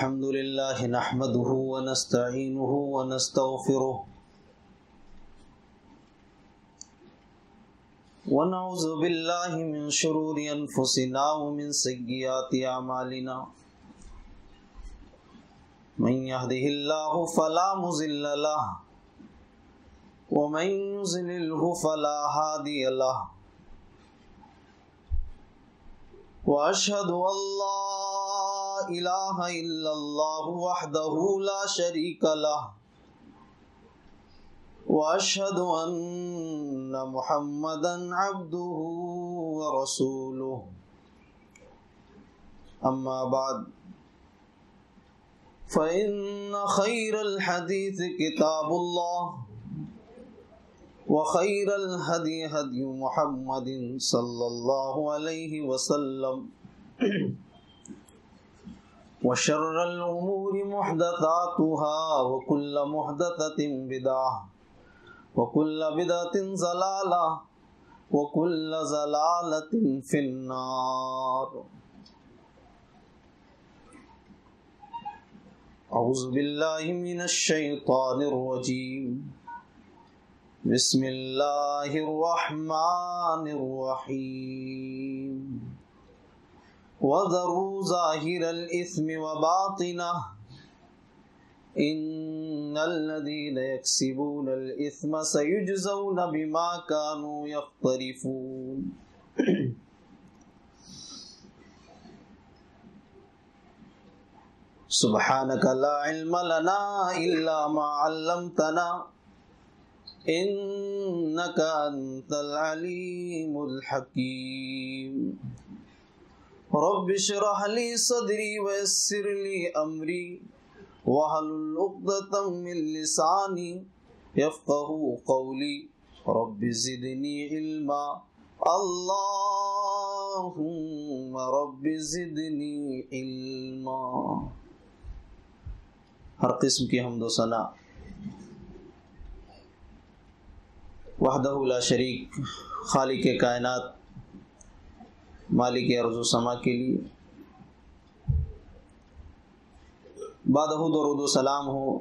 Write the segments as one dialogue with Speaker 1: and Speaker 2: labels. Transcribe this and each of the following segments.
Speaker 1: الحمد لله نحمده ونستعينه ونستغفره ونعوذ بالله من شرور أنفسنا ومن سيئات أعمالنا. من يهده الله فلا مضل له ومن يضلله فلا هادي له. واشهد ان لا إله إلا الله وحده لا شريك له. وأشهد أن محمدا عبده ورسوله. أما بعد فإن خير الحديث كتاب الله وخير الهدي هدي محمد صلى الله عليه وسلم. وشر الأمور محدثاتها وكل محدثة بدعة وكل بدعة زلالة وكل زلالة في النار. أعوذ بالله من الشيطان الرجيم. بسم الله الرحمن الرحيم. وذروا ظاهر الإثم وباطنه. إن الذين يكسبون الإثم سيجزون بما كانوا يقترفون. سبحانك لا علم لنا إلا ما علمتنا. إنك أنت العليم الحكيم. رب اشرح لي صدري ويسر لي امري واحلل عقدة من لساني يفقهوا قولي رب زدني علما اللهم رب زدني علما ہر قسم کی حمد و ثنا وحدہ لا شریک، خالق کائنات مالک ارض و سما کے لیے۔ بادہ درود و سلام ہو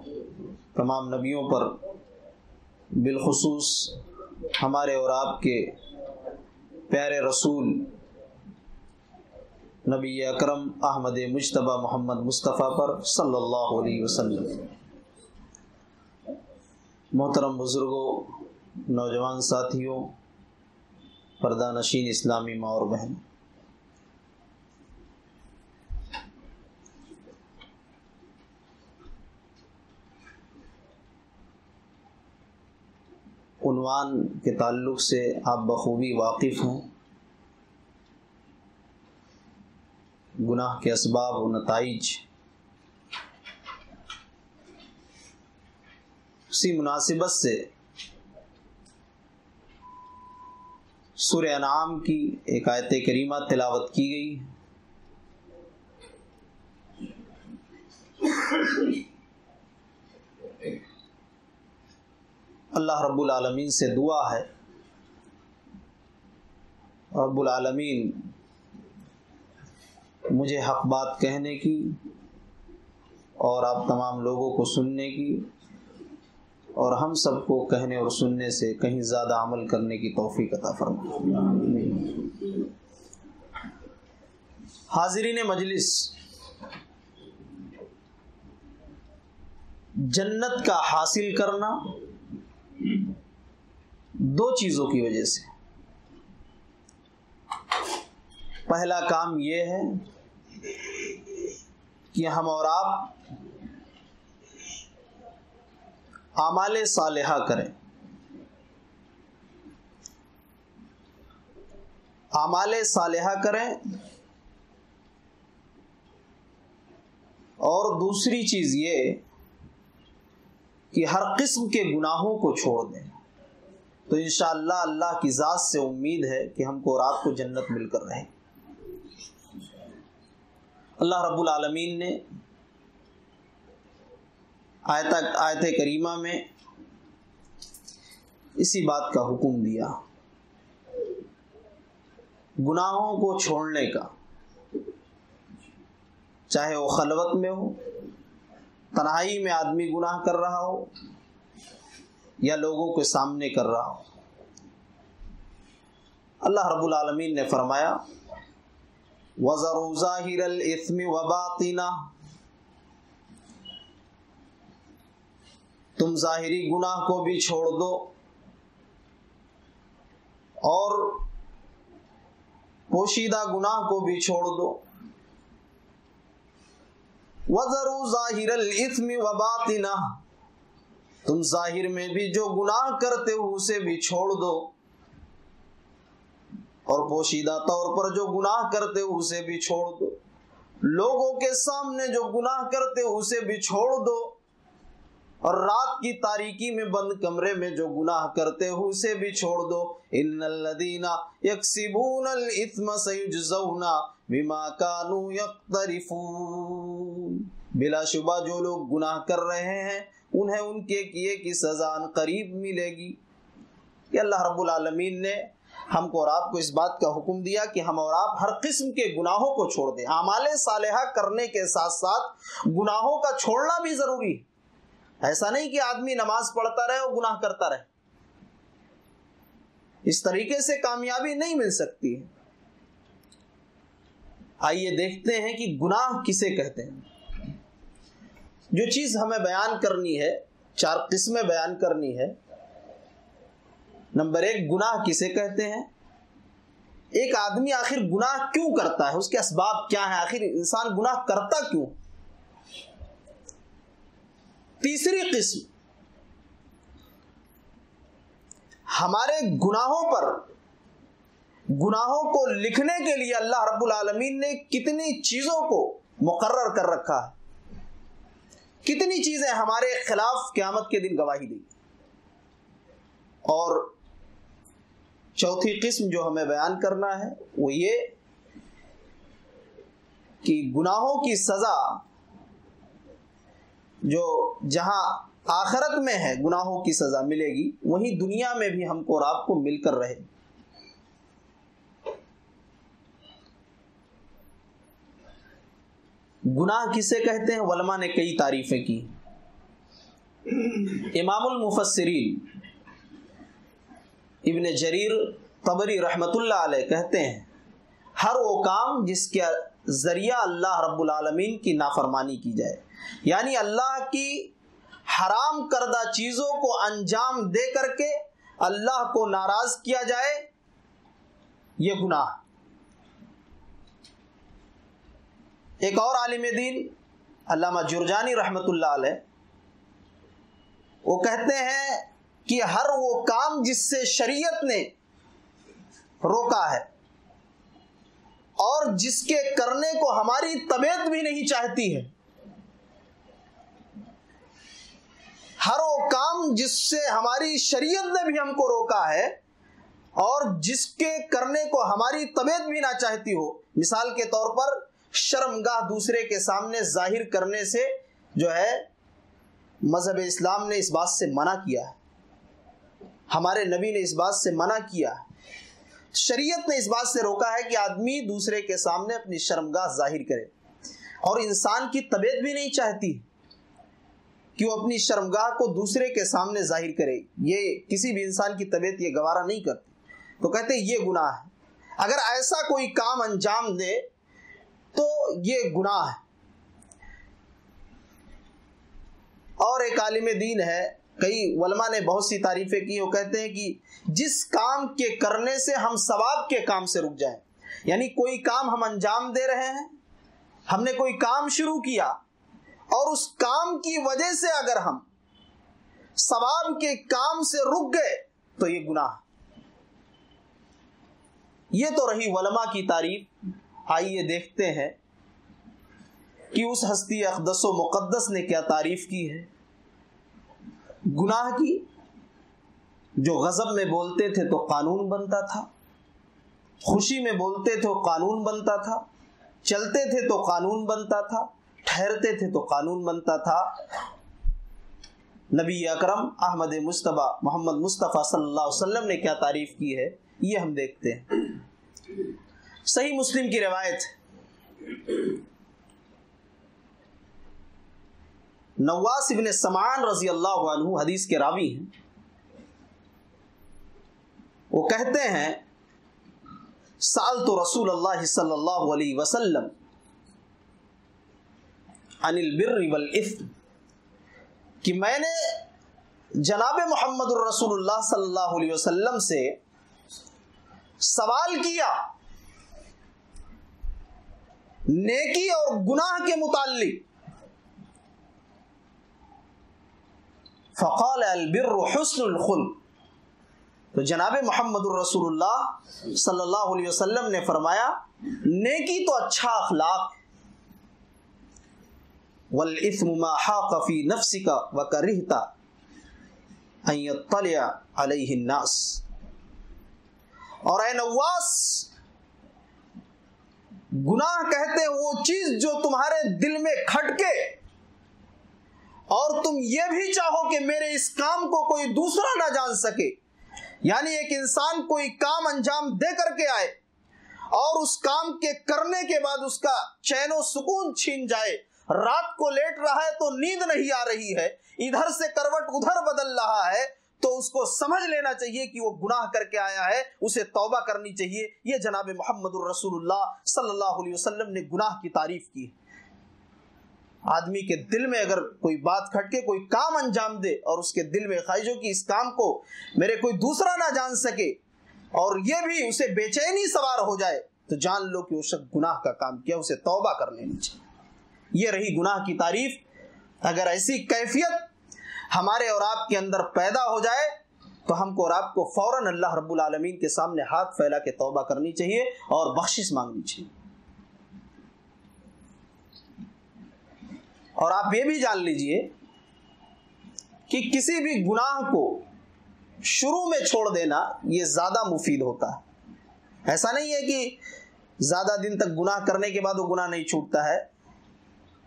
Speaker 1: تمام نبیوں پر۔ بالخصوص ہمارے اور آپ کے پیارے رسول نبی اکرم احمد مشتبہ محمد مصطفیٰ پر صلی اللہ علیہ وسلم۔ محترم بزرگوں، نوجوان ساتھیوں، پردہ نشین اسلامی ماں اور بہن۔ عنوان کے تعلق سے آپ بخوبی واقف ہیں گناہ کے اسباب و نتائج۔ اسی مناسبت سے سور انعام کی ایک آیت کریمہ تلاوت کی گئی۔ اللہ رب العالمین سے دعا ہے۔ رب العالمین، مجھے حق بات کہنے کی اور آپ تمام لوگوں کو سننے کی اور ہم سب کو کہنے اور سننے سے کہیں زیادہ عمل کرنے کی توفیق عطا فرما حاضرین مجلس، جنت کا حاصل کرنا دو چیزوں کی وجہ سے۔ پہلا کام یہ ہے کہ ہم اور آپ اعمال صالحہ کریں۔ اعمال صالحہ کریں۔ اور دوسری چیز یہ کہ ہر قسم کے گناہوں کو چھوڑ دیں۔ تو انشاءاللہ اللہ کی ذات سے امید ہے کہ ہم کو رات کو جنت مل کر رہے۔ اللہ رب العالمین نے آیت آیت کریمہ میں اسی بات کا حکم دیا۔ گناہوں کو چھوڑنے کا، چاہے وہ خلوت میں ہو تنہائی میں آدمی گناہ کر رہا ہو یا لوگوں کے سامنے کر رہا ہو۔ اللہ رب العالمین نے فرمایا وزر ظاہر الاسم وباطینہ تم ظاہری گناہ کو بھی چھوڑ دو۔ اور پوشیدہ گناہ کو بھی چھوڑ دو۔ وزر ظاہر الاسم وباطینہ تم ظاہر میں بھی جو گناہ کرتے ہو اسے بھی چھوڑ دو۔ اور پوشیدہ طور پر جو گناہ کرتے ہو اسے بھی چھوڑ دو۔ لوگوں کے سامنے جو گناہ کرتے ہو اسے بھی چھوڑ دو۔ اور رات کی تاریکی میں بند کمرے میں جو گناہ کرتے ہو اسے بھی چھوڑ دو۔ ان الذین یکسبون الاثم سیجزون بما كانوا یقترفون بلا شبہ جو لوگ گناہ کر رہے ہیں، انہیں ان کے کیے کی سزا قریب ملے گی۔ کہ اللہ رب العالمین نے ہم کو اور آپ کو اس بات کا حکم دیا کہ ہم اور آپ ہر قسم کے گناہوں کو چھوڑ دیں۔ اعمال صالحہ کرنے کے ساتھ ساتھ گناہوں کا چھوڑنا بھی ضروری ہے۔ ایسا نہیں کہ آدمی نماز پڑھتا رہے اور گناہ کرتا رہے۔ اس طریقے سے کامیابی نہیں مل سکتی ہے۔ آئیے دیکھتے ہیں کہ گناہ کسے کہتے ہیں۔ جو چیز ہمیں بیان کرنی ہے، چار قسمیں بیان کرنی ہے۔ نمبر ایک، گناہ کسے کہتے ہیں؟ ایک آدمی آخر گناہ کیوں کرتا ہے؟ اس کے اسباب کیا ہیں؟ آخر انسان گناہ کرتا کیوں؟ تیسری قسم، ہمارے گناہوں پر گناہوں کو لکھنے کے لیے اللہ رب العالمین نے کتنی چیزوں کو مقرر کر رکھا ہے۔ کتنی چیزیں ہمارے خلاف قیامت کے دن گواہی دی اور چوتھی قسم جو ہمیں بیان کرنا ہے وہ یہ کہ گناہوں کی سزا جو جہاں آخرت میں ہے، گناہوں کی سزا ملے گی، وہیں دنیا میں بھی ہم کو اور آپ کو مل کر رہے۔ گناہ کسے کہتے ہیں؟ علماء نے کئی تعریفیں کی۔ امام المفسرین ابن جریر طبری رحمت اللہ علیہ کہتے ہیں، ہر وہ کام جس کے ذریعہ اللہ رب العالمین کی نافرمانی کی جائے۔ یعنی اللہ کی حرام کردہ چیزوں کو انجام دے کر کے اللہ کو ناراض کیا جائے، یہ گناہ۔ ایک اور عالم دین، علامہ جرجانی رحمت اللہ علیہ، وہ کہتے ہیں کہ ہر وہ کام جس سے شریعت نے روکا ہے اور جس کے کرنے کو ہماری طبیعت بھی نہیں چاہتی ہے، ہر وہ کام جس سے ہماری شریعت نے بھی ہم کو روکا ہے اور جس کے کرنے کو ہماری طبیعت بھی نہ چاہتی ہو۔ مثال کے طور پر شرم گاہ دوسرے کے سامنے ظاہر کرنے سے جو ہے مذہب اسلام نے اس بات سے منع کیا ہے۔ ہمارے نبی نے اس بات سے منع کیا ہے۔ شریعت نے اس بات سے روکا ہے کہ آدمی دوسرے کے سامنے اپنی شرمگاہ ظاہر کرے۔ اور انسان کی طبیعت بھی نہیں چاہتی کہ وہ اپنی شرمگاہ کو دوسرے کے سامنے ظاہر کرے۔ یہ کسی بھی انسان کی طبیعت یہ گوارا نہیں کرتی۔ تو کہتے یہ گناہ ہے۔ اگر ایسا کوئی کام انجام دے یہ گناہ ہے۔ اور ایک عالم دین ہے، کئی علماء نے بہت سی تعریفیں کی، وہ کہتے ہیں کہ جس کام کے کرنے سے ہم ثواب کے کام سے رک جائیں یعنی کوئی کام ہم انجام دے رہے ہیں، ہم نے کوئی کام شروع کیا، اور اس کام کی وجہ سے اگر ہم ثواب کے کام سے رک گئے تو یہ گناہ یہ تو رہی علماء کی تعریف۔ آئیے دیکھتے ہیں۔ کہ اس ہستی اقدس و مقدس نے کیا تعریف کی ہے؟ گناہ کی؟ جو غضب میں بولتے تھے تو قانون بنتا تھا، خوشی میں بولتے تھے تو قانون بنتا تھا، چلتے تھے تو قانون بنتا تھا، ٹھہرتے تھے تو قانون بنتا تھا۔ نبی اکرم احمد مصطفیٰ محمد مصطفیٰ صلی اللہ علیہ وسلم نے کیا تعریف کی ہے؟ یہ ہم دیکھتے ہیں۔ صحیح مسلم کی روایت نواس ابن سمان رضی اللہ عنہ حدیث کے راوی ہیں۔ وہ کہتے ہیں سال تو رسول اللہ صلی اللہ علیہ وسلم عن البر والاثم کہ میں نے جناب محمد الرسول اللہ صلی اللہ علیہ وسلم سے سوال کیا، نیکی اور گناہ کے متعلق۔ فقال البر حسن الخلق. تو جناب محمد الرسول اللہ صلی اللہ علیہ وسلم نے فرمایا، نیکی تو اچھا اخلاق والاثم ما حاق في نفسك وكرهت ان يطلع عليه الناس. اور اے نواس، گناہ کہتے ہیں وہ چیز جو تمہارے دل میں کھٹکے اور تم یہ بھی چاہو کہ میرے اس کام کو کوئی دوسرا نہ جان سکے۔ یعنی ایک انسان کوئی کام انجام دے کر کے آئے اور اس کام کے کرنے کے بعد اس کا چین و سکون چھین جائے۔ رات کو لیٹ رہا ہے تو نیند نہیں آ رہی ہے۔ ادھر سے کروٹ ادھر بدل رہا ہے۔ تو اس کو سمجھ لینا چاہیے کہ وہ گناہ کر کے آیا ہے۔ اسے توبہ کرنی چاہیے۔ یہ جناب محمد الرسول اللہ صلی اللہ علیہ وسلم نے گناہ کی تعریف کی۔ آدمی کے دل میں اگر کوئی بات کھٹ کے کوئی کام انجام دے اور اس کے دل میں خواہش ہو کہ اس کام کو میرے کوئی دوسرا نہ جان سکے اور یہ بھی اسے بے چینی سوار ہو جائے، تو جان لو کہ وہ شخص گناہ کا کام کیا، اسے توبہ کر لینی چاہیے۔ یہ رہی گناہ کی تعریف۔ اگر ایسی کیفیت ہمارے اور آپ کے اندر پیدا ہو جائے، تو ہم کو اور آپ کو فوراً اللہ رب العالمین کے سامنے ہاتھ پھیلا کے توبہ کرنی چاہیے اور بخشش مانگنی چاہیے۔ اور آپ یہ بھی جان لیجیے کہ کسی بھی گناہ کو شروع میں چھوڑ دینا یہ زیادہ مفید ہوتا ہے۔ ایسا نہیں ہے کہ زیادہ دن تک گناہ کرنے کے بعد وہ گناہ نہیں چھوٹتا ہے۔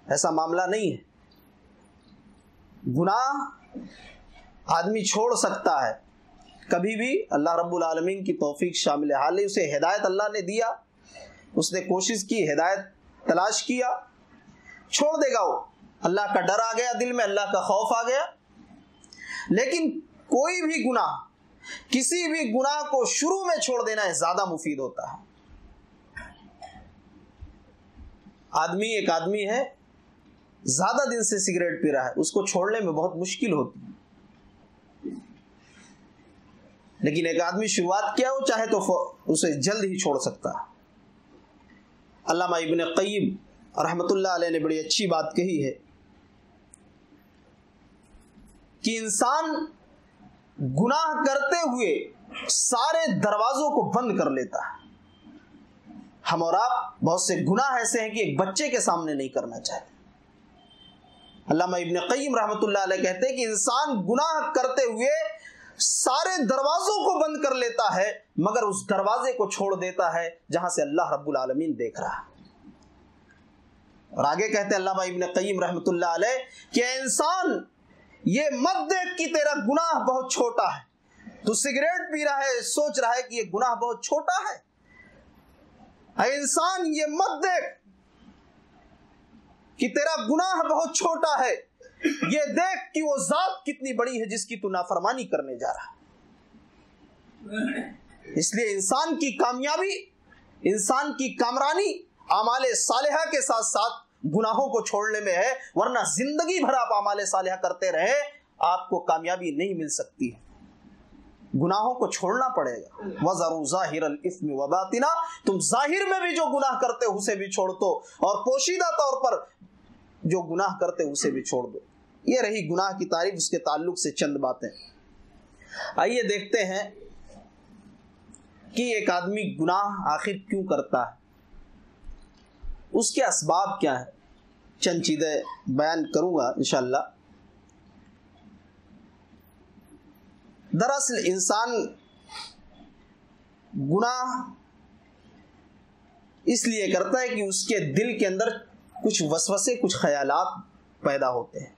Speaker 1: ایسا معاملہ نہیں ہے۔ گناہ آدمی چھوڑ سکتا ہے۔ کبھی بھی اللہ رب العالمین کی توفیق شامل حال ہے اسے ہدایت اللہ نے دیا۔ اس نے کوشش کی، ہدایت تلاش کیا، چھوڑ دے گا وہ۔ اللہ کا ڈر آ گیا، دل میں اللہ کا خوف آ گیا۔ لیکن کوئی بھی گناہ، کسی بھی گناہ کو شروع میں چھوڑ دینا ہے زیادہ مفید ہوتا ہے۔ آدمی ایک آدمی ہے، زیادہ دن سے سگریٹ پی رہا ہے، اس کو چھوڑنے میں بہت مشکل ہوتی ہے۔ لیکن ایک آدمی شروعات کیا وہ چاہے تو اسے جلد ہی چھوڑ سکتا ہے۔ علامہ ابن قیم رحمت اللہ علیہ نے بڑی اچھی بات کہی ہے۔ کہ انسان گناہ کرتے ہوئے سارے دروازوں کو بند کر لیتا ہے۔ ہم اور آپ بہت سے گناہ ایسے ہیں کہ ایک بچے کے سامنے نہیں کرنا چاہتے۔ علامہ ابن قیم رحمۃ اللہ علیہ کہتے ہیں کہ انسان گناہ کرتے ہوئے سارے دروازوں کو بند کر لیتا ہے، مگر اس دروازے کو چھوڑ دیتا ہے جہاں سے اللہ رب العالمین دیکھ رہا ہے۔ اور آگے کہتے ہیں علامہ ابن قیم رحمۃ اللہ علیہ کہ انسان یہ مت دیکھ کہ تیرا گناہ بہت چھوٹا ہے۔ تو سگریٹ پی رہا ہے، سوچ رہا ہے کہ یہ گناہ بہت چھوٹا ہے۔ اے انسان، یہ مت دیکھ کہ تیرا گناہ بہت چھوٹا ہے۔ یہ دیکھ کہ وہ ذات کتنی بڑی ہے جس کی تو نافرمانی کرنے جا رہا۔ اس لیے انسان کی کامیابی، انسان کی کامرانی، اعمال صالحہ کے ساتھ ساتھ گناہوں کو چھوڑنے میں ہے، ورنہ زندگی بھر آپ اعمال صالحہ کرتے رہے آپ کو کامیابی نہیں مل سکتی۔ گناہوں کو چھوڑنا پڑے گا۔ وزر ظاہر الاسم وباطنا تم ظاہر میں بھی جو گناہ کرتے اسے بھی چھوڑ دو۔ اور پوشیدہ طور پر جو گناہ کرتے اسے بھی چھوڑ دو۔ یہ رہی گناہ کی تعریف، اس کے تعلق سے چند باتیں۔ آئیے دیکھتے ہیں کہ ایک آدمی گناہ آخر کیوں کرتا ہے۔ اس کے اسباب کیا ہیں؟ چند چیزیں بیان کروں گا انشاءاللہ۔ دراصل انسان گناہ اس لیے کرتا ہے کہ اس کے دل کے اندر کچھ وسوسے، کچھ خیالات پیدا ہوتے ہیں۔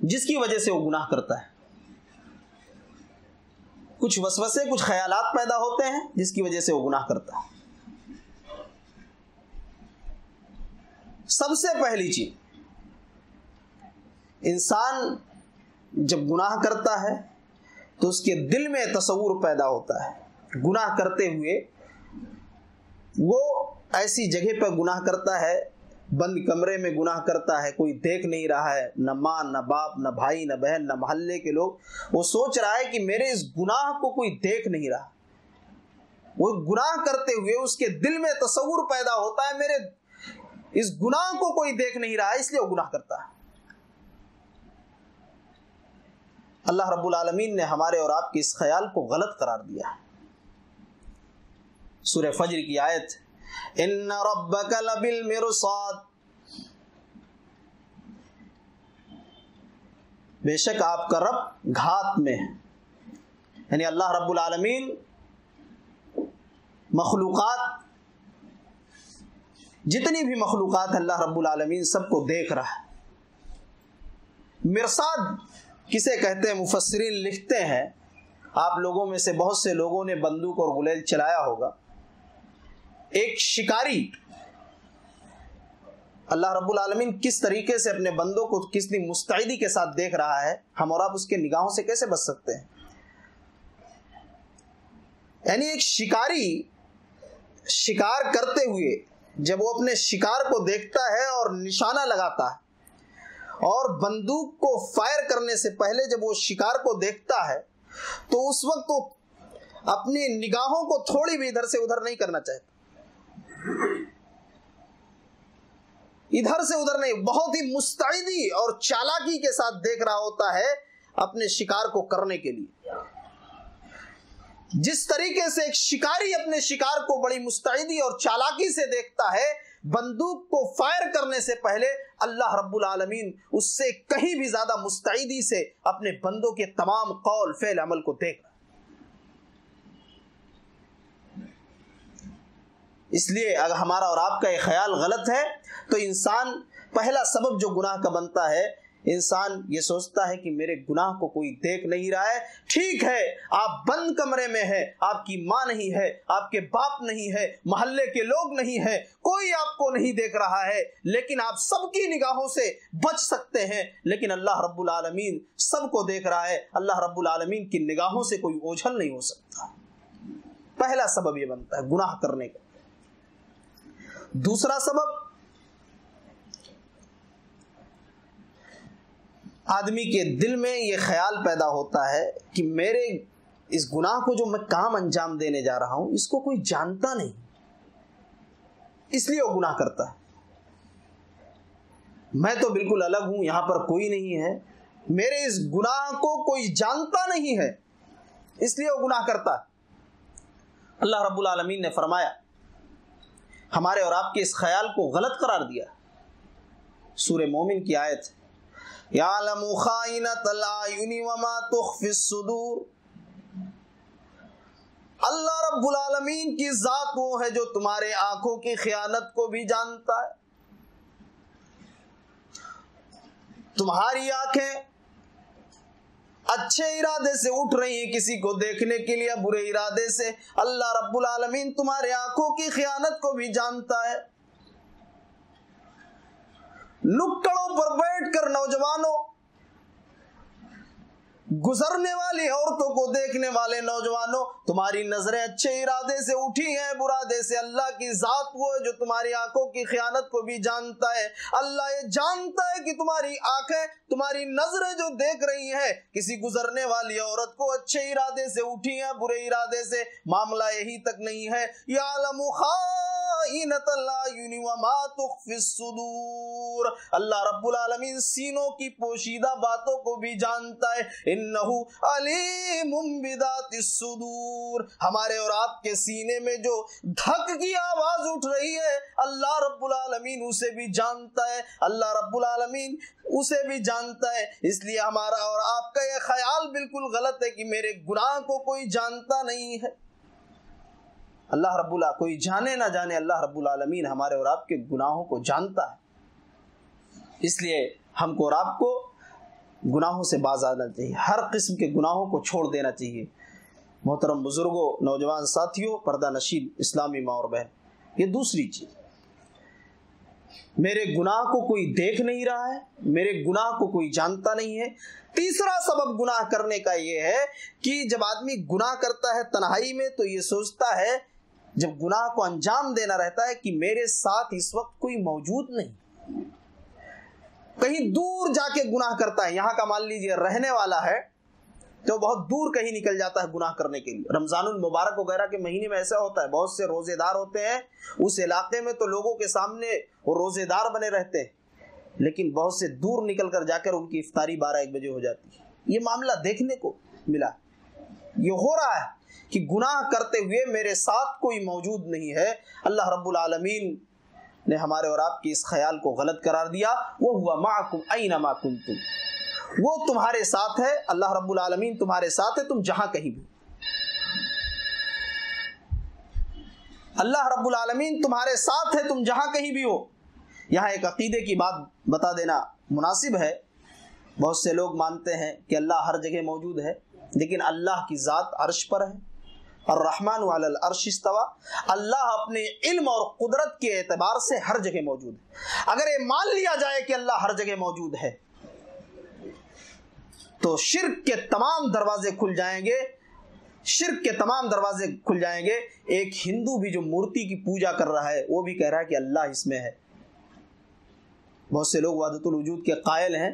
Speaker 1: جس کی وجہ سے وہ گناہ کرتا ہے۔ کچھ وسوسے، کچھ خیالات پیدا ہوتے ہیں جس کی وجہ سے وہ گناہ کرتا ہے۔ سب سے پہلی چیز، انسان جب گناہ کرتا ہے تو اس کے دل میں تصور پیدا ہوتا ہے۔ گناہ کرتے ہوئے وہ ایسی جگہ پر گناہ کرتا ہے، بند کمرے میں گناہ کرتا ہے، کوئی دیکھ نہیں رہا ہے، نہ ماں، نہ باپ، نہ بھائی، نہ بہن، نہ محلے کے لوگ۔ وہ سوچ رہا ہے کہ میرے اس گناہ کو کوئی دیکھ نہیں رہا۔ وہ گناہ کرتے ہوئے اس کے دل میں تصور پیدا ہوتا ہے، میرے اس گناہ کو کوئی دیکھ نہیں رہا، اس لیے وہ گناہ کرتا ہے۔ اللہ رب العالمین نے ہمارے اور آپ کے اس خیال کو غلط قرار دیا۔ سورہ فجر کی آیت، ان ربک لبالمرصاد بے شک آپ کا رب گھات میں ہے۔ یعنی اللہ رب العالمین مخلوقات جتنی بھی مخلوقات اللہ رب العالمین سب کو دیکھ رہا ہے۔ مرصاد کسے کہتے ہیں؟ مفسرین لکھتے ہیں۔ آپ لوگوں میں سے بہت سے لوگوں نے بندوق اور گلیل چلایا ہوگا۔ ایک شکاری اللہ رب العالمین کس طریقے سے اپنے بندوں کو کس مستعدی کے ساتھ دیکھ رہا ہے؟ ہم اور آپ اس کے نگاہوں سے کیسے بچ سکتے ہیں؟ یعنی ایک شکاری شکار کرتے ہوئے جب وہ اپنے شکار کو دیکھتا ہے اور نشانہ لگاتا ہے اور بندوق کو فائر کرنے سے پہلے جب وہ شکار کو دیکھتا ہے تو اس وقت وہ اپنی نگاہوں کو تھوڑی بھی ادھر سے ادھر نہیں کرنا چاہتا۔ ادھر سے ادھر نہیں، بہت ہی مستعدی اور چالاکی کے ساتھ دیکھ رہا ہوتا ہے اپنے شکار کو کرنے کے لیے۔ جس طریقے سے ایک شکاری اپنے شکار کو بڑی مستعدی اور چالاکی سے دیکھتا ہے، بندوق کو فائر کرنے سے پہلے اللہ رب العالمین اس سے کہیں بھی زیادہ مستعدی سے اپنے بندوں کے تمام قول، فعل، عمل کو دیکھ رہا اس لیے اگر ہمارا اور آپ کا یہ خیال غلط ہے، تو انسان پہلا سبب جو گناہ کا بنتا ہے انسان یہ سوچتا ہے کہ میرے گناہ کو کوئی دیکھ نہیں رہا ہے۔ ٹھیک ہے، آپ بند کمرے میں ہیں، آپ کی ماں نہیں ہے، آپ کے باپ نہیں ہے، محلے کے لوگ نہیں ہے کوئی آپ کو نہیں دیکھ رہا ہے، لیکن آپ سب کی نگاہوں سے بچ سکتے ہیں۔ لیکن اللہ رب العالمین سب کو دیکھ رہا ہے، اللہ رب العالمین کی نگاہوں سے کوئی اوجھل نہیں ہو سکتا۔ پہلا سبب یہ بنتا ہے، گناہ کرنے کا۔ دوسرا سبب آدمی کے دل میں یہ خیال پیدا ہوتا ہے کہ میرے اس گناہ کو جو میں کام انجام دینے جا رہا ہوں، اس کو کوئی جانتا نہیں۔ اس لیے وہ گناہ کرتا ہے۔ میں تو بالکل الگ ہوں، یہاں پر کوئی نہیں ہے۔ میرے اس گناہ کو کوئی جانتا نہیں ہے، اس لیے وہ گناہ کرتا ہے۔ اللہ رب العالمین نے فرمایا، ہمارے اور آپ کے اس خیال کو غلط قرار دیا۔ سورہ مومن کی آیت یعلم خائنت العیون وما تخفی الصدور۔ اللہ رب العالمین کی ذات وہ ہے جو تمہارے آنکھوں کی خیانت کو بھی جانتا ہے۔ تمہاری آنکھیں اچھے ارادے سے اٹھ رہی ہیں کسی کو دیکھنے کے لیے، برے ارادے سے۔ اللہ رب العالمین تمہارے آنکھوں کی خیانت کو بھی جانتا ہے۔ نکڑوں پر بیٹھ کر نوجوانوں گزرنے والی عورتوں کو دیکھنے والے نوجوانوں، تمہاری نظریں اچھے ارادے سے اٹھی ہیں، برادے سے اللہ کی ذات وہ ہے جو تمہاری آنکھوں کی خیانت کو بھی جانتا ہے۔ اللہ یہ جانتا ہے کہ تمہاری آنکھیں، تمہاری نظریں جو دیکھ رہی ہیں، کسی گزرنے والی عورت کو اچھے ارادے سے اٹھی ہیں، برے ارادے سے۔ معاملہ یہی تک نہیں ہے۔ یا اللہ رب العالمین سینوں کی پوشیدہ باتوں کو بھی جانتا ہے۔ انہو علیم بذات الصدور۔ ہمارے اور آپ کے سینے میں جو دھک کی آواز اٹھ رہی ہے، اللہ رب العالمین اسے بھی جانتا ہے۔ اللہ رب العالمین اسے بھی جانتا ہے۔ اس لیے ہمارا اور آپ کا یہ خیال بالکل غلط ہے کہ میرے گناہ کو کوئی جانتا نہیں ہے۔ اللہ رب اللہ کوئی جانے نہ جانے اللہ رب العالمین ہمارے اور آپ کے گناہوں کو جانتا ہے۔ اس لیے ہم کو اور آپ کو گناہوں سے باز آنا چاہیے۔ ہر قسم کے گناہوں کو چھوڑ دینا چاہیے۔ محترم بزرگوں، نوجوان ساتھیوں، پردہ نشید اسلامی ماں اور بہن، یہ دوسری چیز۔ میرے گناہ کو کوئی دیکھ نہیں رہا ہے، میرے گناہ کو کوئی جانتا نہیں ہے۔ تیسرا سبب گناہ کرنے کا یہ ہے کہ جب آدمی گناہ کرتا ہے تنہائی میں، تو یہ سوچتا ہے جب گناہ کو انجام دینا رہتا ہے کہ میرے ساتھ اس وقت کوئی موجود نہیں۔ کہیں دور جا کے گناہ کرتا ہے، یہاں کا مان لیجیے رہنے والا ہے، تو بہت دور کہیں نکل جاتا ہے گناہ کرنے کے لیے۔ رمضان المبارک وغیرہ کے مہینے میں ایسا ہوتا ہے، بہت سے روزے دار ہوتے ہیں، اس علاقے میں تو لوگوں کے سامنے وہ روزے دار بنے رہتے ہیں، لیکن بہت سے دور نکل کر جا کر ان کی افطاری بارہ ایک بجے ہو جاتی۔ ہے یہ معاملہ دیکھنے کو ملا۔ یہ ہو رہا ہے۔ کہ گناہ کرتے ہوئے میرے ساتھ کوئی موجود نہیں ہے۔ اللہ رب العالمین نے ہمارے اور آپ کی اس خیال کو غلط قرار دیا۔ وہ ہوا معکم اینما کنتم۔ وہ تمہارے ساتھ ہے، اللہ رب العالمین تمہارے ساتھ ہے، تم جہاں کہیں بھی۔ اللہ رب العالمین تمہارے ساتھ ہے، تم جہاں کہیں بھی ہو۔ یہاں ایک عقیدے کی بات بتا دینا مناسب ہے۔ بہت سے لوگ مانتے ہیں کہ اللہ ہر جگہ موجود ہے، لیکن اللہ کی ذات عرش پر ہے۔ اور رحمان والش استوا اللہ اپنے علم اور قدرت کے اعتبار سے ہر جگہ موجود ہے۔ اگر یہ مان لیا جائے کہ اللہ ہر جگہ موجود ہے، تو شرک کے تمام دروازے کھل جائیں گے۔ شرک کے تمام دروازے کھل جائیں گے۔ ایک ہندو بھی جو مورتی کی پوجا کر رہا ہے، وہ بھی کہہ رہا ہے کہ اللہ اس میں ہے۔ بہت سے لوگ وادت الوجود کے قائل ہیں۔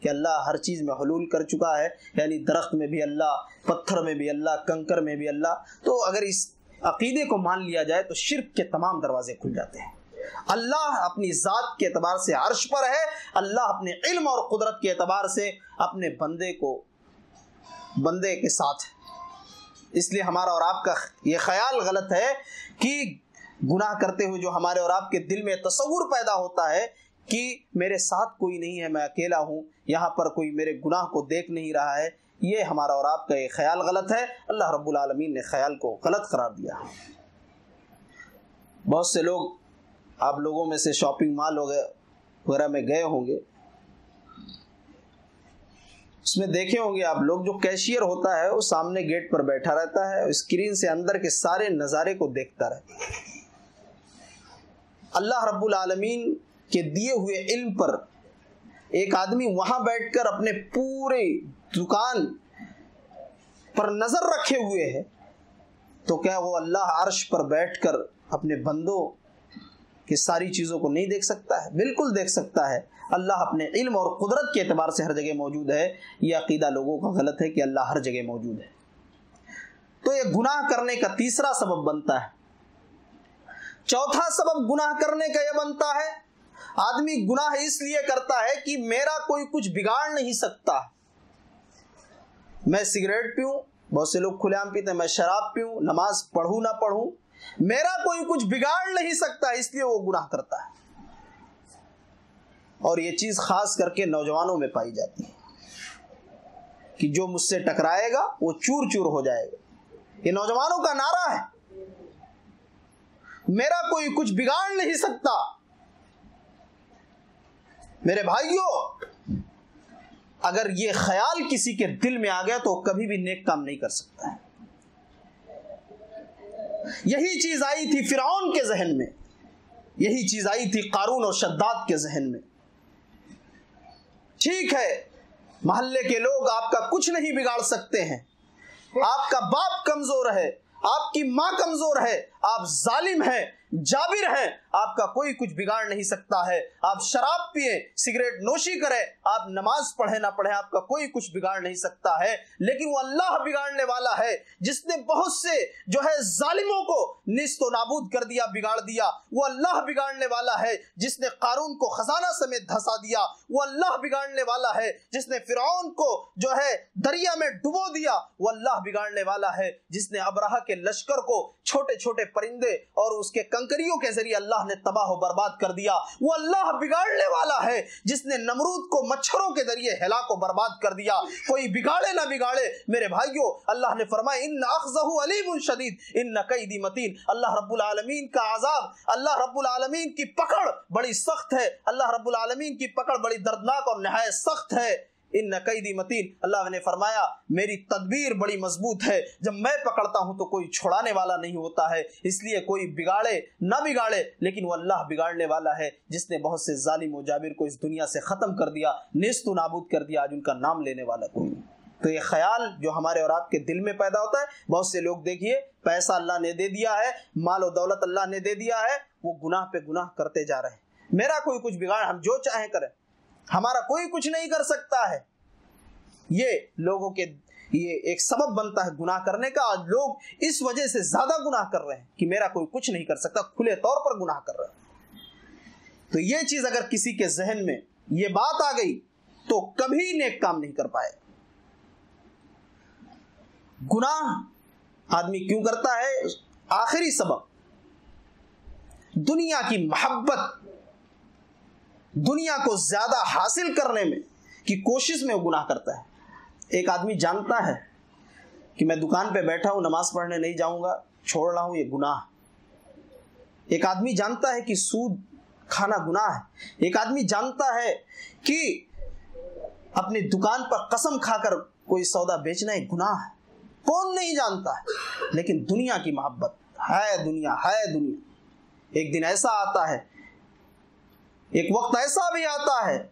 Speaker 1: کہ اللہ ہر چیز میں حلول کر چکا ہے یعنی درخت میں بھی اللہ، پتھر میں بھی اللہ، کنکر میں بھی اللہ۔ تو اگر اس عقیدے کو مان لیا جائے تو شرک کے تمام دروازے کھل جاتے ہیں۔ اللہ اپنی ذات کے اعتبار سے عرش پر ہے، اللہ اپنے علم اور قدرت کے اعتبار سے اپنے بندے کو، بندے کے ساتھ ہے۔ اس لیے ہمارا اور آپ کا یہ خیال غلط ہے کہ گناہ کرتے ہوئے جو ہمارے اور آپ کے دل میں تصور پیدا ہوتا ہے کہ میرے ساتھ کوئی نہیں ہے، میں اکیلا ہوں، یہاں پر کوئی میرے گناہ کو دیکھ نہیں رہا ہے۔ یہ ہمارا اور آپ کا یہ خیال غلط ہے۔ اللہ رب العالمین نے خیال کو غلط قرار دیا۔ بہت سے لوگ آپ لوگوں میں سے شاپنگ مال وغیرہ میں گئے ہوں گے۔ اس میں دیکھے ہوں گے آپ لوگ، جو کیشیئر ہوتا ہے، وہ سامنے گیٹ پر بیٹھا رہتا ہے، اسکرین سے اندر کے سارے نظارے کو دیکھتا رہتا ہے۔ اللہ رب العالمین کے دیے ہوئے علم پر ایک آدمی وہاں بیٹھ کر اپنے پورے دکان پر نظر رکھے ہوئے ہے، تو کیا وہ اللہ عرش پر بیٹھ کر اپنے بندوں کہ ساری چیزوں کو نہیں دیکھ سکتا ہے؟ بالکل دیکھ سکتا ہے۔ اللہ اپنے علم اور قدرت کے اعتبار سے ہر جگہ موجود ہے۔ یہ عقیدہ لوگوں کا غلط ہے کہ اللہ ہر جگہ موجود ہے۔ تو یہ گناہ کرنے کا تیسرا سبب بنتا ہے۔ چوتھا سبب گناہ کرنے کا یہ بنتا ہے آدمی گناہ اس لیے کرتا ہے کہ میرا کوئی کچھ بگاڑ نہیں سکتا۔ میں سگریٹ پیوں، بہت سے لوگ کھلے عام پیتے ہیں، میں شراب پیوں، نماز پڑھوں نہ پڑھوں۔ میرا کوئی کچھ بگاڑ نہیں سکتا، اس لیے وہ گناہ کرتا ہے۔ اور یہ چیز خاص کر کے نوجوانوں میں پائی جاتی ہے کہ جو مجھ سے ٹکرائے گا، وہ چور چور ہو جائے گا۔ یہ نوجوانوں کا نعرہ ہے۔ میرا کوئی کچھ بگاڑ نہیں سکتا۔ میرے بھائیوں اگر یہ خیال کسی کے دل میں آ گیا تو کبھی بھی نیک کام نہیں کر سکتا ہے۔ یہی چیز آئی تھی فرعون کے ذہن میں۔ یہی چیز آئی تھی قارون اور شداد کے ذہن میں۔ ٹھیک ہے، محلے کے لوگ آپ کا کچھ نہیں بگاڑ سکتے ہیں۔ آپ کا باپ کمزور ہے، آپ کی ماں کمزور ہے، آپ ظالم ہیں، جابر ہیں۔ آپ کا کوئی کچھ بگاڑ نہیں سکتا ہے۔ آپ شراب پیے سگریٹ نوشی کرے آپ نماز پڑھے نہ پڑھے آپ کا کوئی کچھ بگاڑ نہیں سکتا ہے۔ لیکن وہ اللہ بگاڑنے والا ہے، جس نے بہت سے جو ہے ظالموں کو نست و نابود کر دیا، بگاڑ دیا، وہ اللہ بگاڑنے والا ہے۔ جس نے قارون کو خزانہ سمیت دھسا دیا، وہ اللہ بگاڑنے والا ہے۔ جس نے فرعون کو جو ہے دریا میں ڈبو دیا، وہ اللہ بگاڑنے والا ہے۔ جس نے ابراہ کے لشکر کو چھوٹے چھوٹے پرندے اور اس کے کنکریوں کے ذریعے اللہ اللہ نے تباہ و برباد کر دیا۔ وہ اللہ بگاڑنے والا ہے، جس نے نمرود کو مچھروں کے ذریعے ہلاک و برباد کر دیا۔ کوئی بگاڑے نہ بگاڑے، میرے بھائیوں اللہ نے فرمایا، ان اخذہ علیم شدید، ان قیدی متین۔ اللہ رب العالمین کا عذاب، اللہ رب العالمین کی پکڑ بڑی سخت ہے۔ اللہ رب العالمین کی پکڑ بڑی دردناک اور نہایت سخت ہے۔ ان نقیدی متین، اللہ نے فرمایا، میری تدبیر بڑی مضبوط ہے، جب میں پکڑتا ہوں تو کوئی چھڑانے والا نہیں ہوتا ہے، اس لیے کوئی بگاڑے نہ بگاڑے، لیکن وہ اللہ بگاڑنے والا ہے، جس نے بہت سے ظالم و جابر کو اس دنیا سے ختم کر دیا، نیست و نابود کر دیا، آج ان کا نام لینے والا کوئی نہیں۔ تو یہ خیال جو ہمارے اور آپ کے دل میں پیدا ہوتا ہے، بہت سے لوگ دیکھیے، پیسہ اللہ نے دے دیا ہے، مال و دولت اللہ نے دے دیا ہے، وہ گناہ پہ گناہ کرتے جا رہے ہیں۔ میرا کوئی کچھ بگاڑ، ہم جو چاہیں کریں۔ ہمارا کوئی کچھ نہیں کر سکتا ہے۔ یہ لوگوں کے یہ ایک سبب بنتا ہے گناہ کرنے کا۔ آج لوگ اس وجہ سے زیادہ گناہ کر رہے ہیں کہ میرا کوئی کچھ نہیں کر سکتا، کھلے طور پر گناہ کر رہے ہیں تو یہ چیز اگر کسی کے ذہن میں یہ بات آ گئی تو کبھی نیک کام نہیں کر پائے۔ گناہ آدمی کیوں کرتا ہے؟ آخری سبب، دنیا کی محبت دنیا کو زیادہ حاصل کرنے میں کی کوشش میں وہ گناہ کرتا ہے۔ ایک آدمی جانتا ہے کہ میں دکان پہ بیٹھا ہوں، نماز پڑھنے نہیں جاؤں گا، چھوڑ رہا ہوں، یہ گناہ۔ ایک آدمی جانتا ہے کہ سود کھانا گناہ ہے۔ ایک آدمی جانتا ہے کہ اپنی دکان پر قسم کھا کر کوئی سودا بیچنا ایک گناہ ہے۔ کون نہیں جانتا ہے، لیکن دنیا کی محبت۔ ہے دنیا ہے دنیا۔ ایک دن ایسا آتا ہے ایک وقت ایسا بھی آتا ہے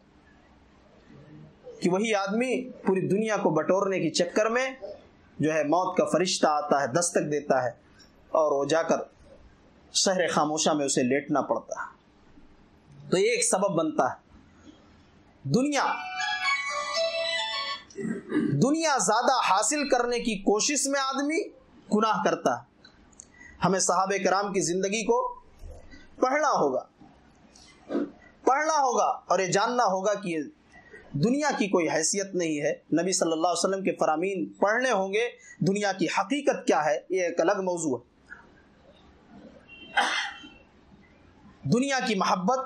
Speaker 1: کہ وہی آدمی پوری دنیا کو بٹورنے کی چکر میں جو ہے موت کا فرشتہ آتا ہے، دستک دیتا ہے اور وہ جا کر شہر خاموشہ میں اسے لیٹنا پڑتا ہے۔ تو یہ ایک سبب بنتا ہے۔ دنیا دنیا زیادہ حاصل کرنے کی کوشش میں آدمی گناہ کرتا ہے۔ ہمیں صحابہ کرام کی زندگی کو پڑھنا ہوگا۔ پڑھنا ہوگا اور یہ جاننا ہوگا کہ یہ دنیا کی کوئی حیثیت نہیں ہے۔ نبی صلی اللہ علیہ وسلم کے فرامین پڑھنے ہوں گے۔ دنیا کی حقیقت کیا ہے؟ یہ ایک الگ موضوع ہے۔ دنیا کی محبت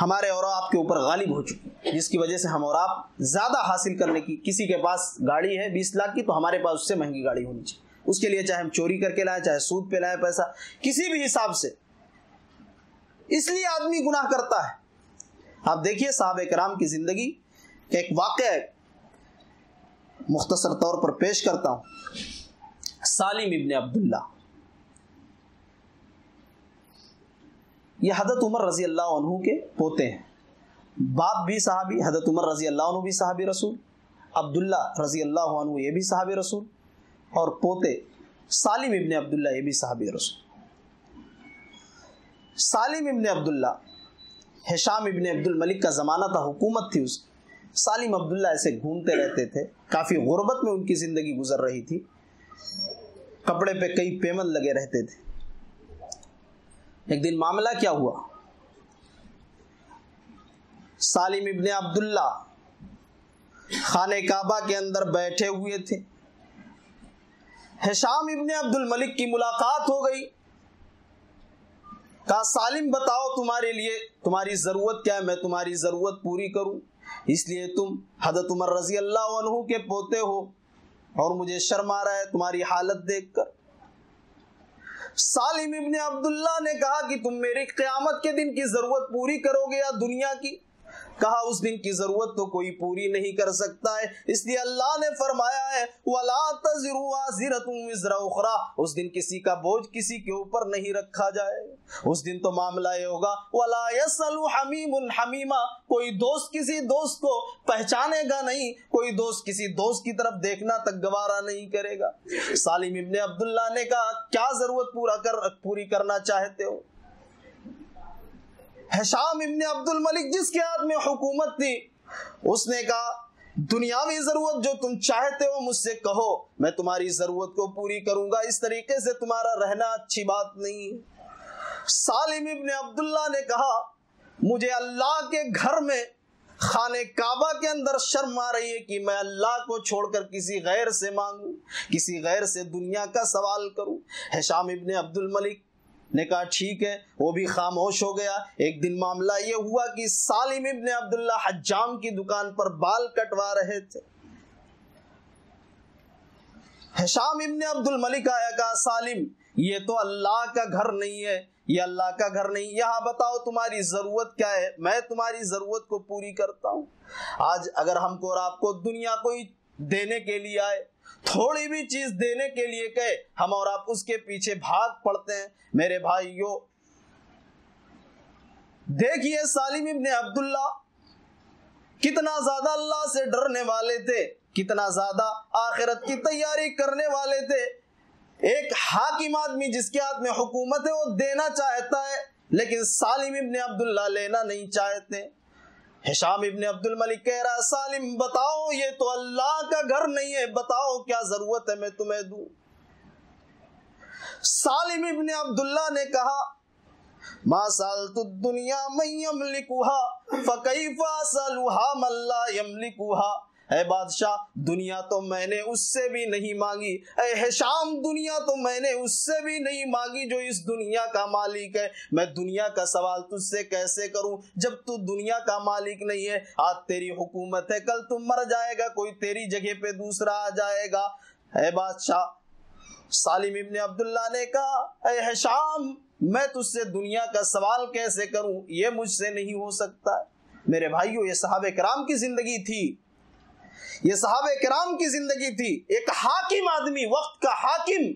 Speaker 1: ہمارے اور آپ کے اوپر غالب ہو چکی جس کی وجہ سے ہم اور آپ زیادہ حاصل کرنے کی کسی کے پاس گاڑی ہے، بیس لاکھ کی، تو ہمارے پاس اس سے مہنگی گاڑی ہونی چاہیے۔ اس کے لیے چاہے ہم چوری کر کے لائیں، چاہے سود پہ لائیں پیسہ، کسی بھی حساب سے اس لیے آدمی گناہ کرتا ہے۔ آپ دیکھیے صحابہ کرام کی زندگی کہ ایک واقعہ مختصر طور پر پیش کرتا ہوں۔ سالم ابن عبداللہ۔ یہ حضرت عمر رضی اللہ عنہ کے پوتے ہیں۔ باپ بھی صحابی، حضرت عمر رضی اللہ عنہ بھی صحابی رسول، عبداللہ رضی اللہ عنہ یہ بھی صحابی رسول، اور پوتے سالم ابن عبداللہ یہ بھی صحابی رسول۔ سالم ابن عبداللہ حشام ابن عبد الملک کا زمانہ تھا، حکومت تھی اس سالم عبداللہ ایسے گھومتے رہتے تھے، کافی غربت میں ان کی زندگی گزر رہی تھی۔ کپڑے پہ کئی پیمن لگے رہتے تھے۔ ایک دن معاملہ کیا ہوا؟ سالم ابن عبداللہ خانہ کعبہ کے اندر بیٹھے ہوئے تھے۔ حشام ابن عبد الملک کی ملاقات ہو گئی۔ کہا، سالم بتاؤ تمہارے لیے تمہاری ضرورت کیا ہے، میں تمہاری ضرورت پوری کروں. اس لیے تم حضرت عمر رضی اللہ عنہ کے پوتے ہو اور مجھے شرم آ رہا ہے تمہاری حالت دیکھ کر۔ سالم ابن عبداللہ نے کہا کہ تم میری قیامت کے دن کی ضرورت پوری کرو گے یا دنیا کی؟ کہا اس دن کی ضرورت تو کوئی پوری نہیں کر سکتا ہے۔ اس لیے اللہ نے فرمایا ہے، وَلَا تَزِرُوا زِرَةٌ وِزْرَ اُخْرَى۔ اس دن کسی کا بوجھ کسی کے اوپر نہیں رکھا جائے۔ اس دن تو معاملہ یہ ہوگا، وَلَا يَسَلُ حَمِيمٌ حَمِيمًا۔ کوئی دوست کسی دوست کو پہچانے گا نہیں، کوئی دوست کسی دوست کی طرف دیکھنا تک گوارا نہیں کرے گا۔ سالم ابن عبداللہ نے کہا، کیا ضرورت پورا کر، پوری کرنا چاہتے ہو؟ حشام ابن عبد الملک جس کے ہاتھ میں حکومت تھی، اس نے کہا، دنیاوی ضرورت جو تم چاہتے ہو مجھ سے کہو، میں تمہاری ضرورت کو پوری کروں گا۔ اس طریقے سے تمہارا رہنا اچھی بات نہیں سالم ابن عبداللہ نے کہا، مجھے اللہ کے گھر میں خانے کعبہ کے اندر شرم آ رہی ہے کہ میں اللہ کو چھوڑ کر کسی غیر سے مانگوں، کسی غیر سے دنیا کا سوال کروں۔ حشام ابن عبد الملک نے کہا، ٹھیک ہے. وہ بھی خاموش ہو گیا۔ ایک دن معاملہ یہ ہوا کہ سالم ابن عبداللہ حجام کی دکان پر بال کٹوا رہے تھے۔ حشام ابن عبد الملک آیا، کہا، سالم، یہ تو اللہ کا گھر نہیں ہے۔ یہ اللہ کا گھر نہیں۔ یہاں بتاؤ تمہاری ضرورت کیا ہے؟ میں تمہاری ضرورت کو پوری کرتا ہوں۔ آج اگر ہم کو اور آپ کو دنیا کوئی دینے کے لیے آئے تھوڑی بھی چیز دینے کے لیے کہے، ہم اور آپ اس کے پیچھے بھاگ پڑتے ہیں۔ میرے بھائیو دیکھیے سالم ابن عبداللہ، کتنا زیادہ اللہ سے ڈرنے والے تھے، کتنا زیادہ آخرت کی تیاری کرنے والے تھے۔ ایک حاکم آدمی جس کے ہاتھ میں حکومت ہے، وہ دینا چاہتا ہے، لیکن سالم ابن عبداللہ لینا نہیں چاہتے۔ حشام ابن عبد الملک کہہ رہا سالم، بتاؤ، یہ تو اللہ کا گھر نہیں ہے، بتاؤ کیا ضرورت ہے میں تمہیں دوں؟ سالم ابن عبداللہ نے کہا، ما سالت الدنیا من یملکوها فکیف سالوها من لا یملکوها اے بادشاہ، دنیا تو میں نے اس سے بھی نہیں مانگی۔ اے حشام دنیا تو میں نے اس سے بھی نہیں مانگی جو اس دنیا کا مالک ہے۔ میں دنیا کا سوال تجھ سے کیسے کروں؟ جب تو دنیا کا مالک نہیں ہے، آج تیری حکومت ہے، کل تم مر جائے گا، کوئی تیری جگہ پہ دوسرا آ جائے گا۔ اے بادشاہ، سالم ابن عبداللہ نے کہا، اے حشام میں تجھ سے دنیا کا سوال کیسے کروں؟ یہ مجھ سے نہیں ہو سکتا۔ میرے بھائیوں یہ صحابہ کرام کی زندگی تھی۔ یہ صحابہ کرام کی زندگی تھی۔ ایک حاکم آدمی، وقت کا حاکم،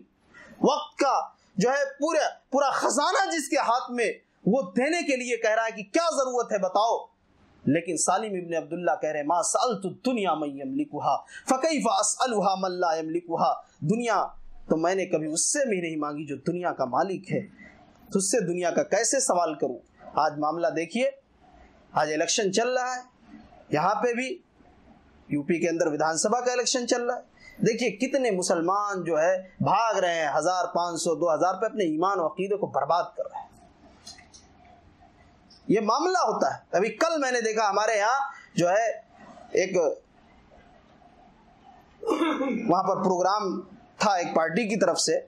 Speaker 1: وقت کا جو ہے پورا پورا خزانہ جس کے ہاتھ میں وہ دینے کے لیے کہہ رہا ہے کہ کیا ضرورت ہے بتاؤ۔ لیکن سالم ابن عبداللہ کہہ رہے ما سالت الدنیا من یملکوها فکیف اسالها من لا یملکوها دنیا تو میں نے کبھی اس سے بھی نہیں مانگی جو دنیا کا مالک ہے۔ تو اس سے دنیا کا کیسے سوال کروں؟ آج معاملہ دیکھیے، آج الیکشن چل رہا ہے، یہاں پہ بھی یو پی کے اندر ودھان سبھا کا الیکشن چل رہا ہے۔ دیکھیے کتنے مسلمان جو ہے بھاگ رہے ہیں، ہزار پانچ سو، دو ہزار پہ اپنے ایمان و عقیدے کو برباد کر رہے ہیں۔ یہ معاملہ ہوتا ہے۔ ابھی کل میں نے دیکھا ہمارے یہاں جو ہے ایک وہاں پر پروگرام تھا ایک پارٹی کی طرف سے۔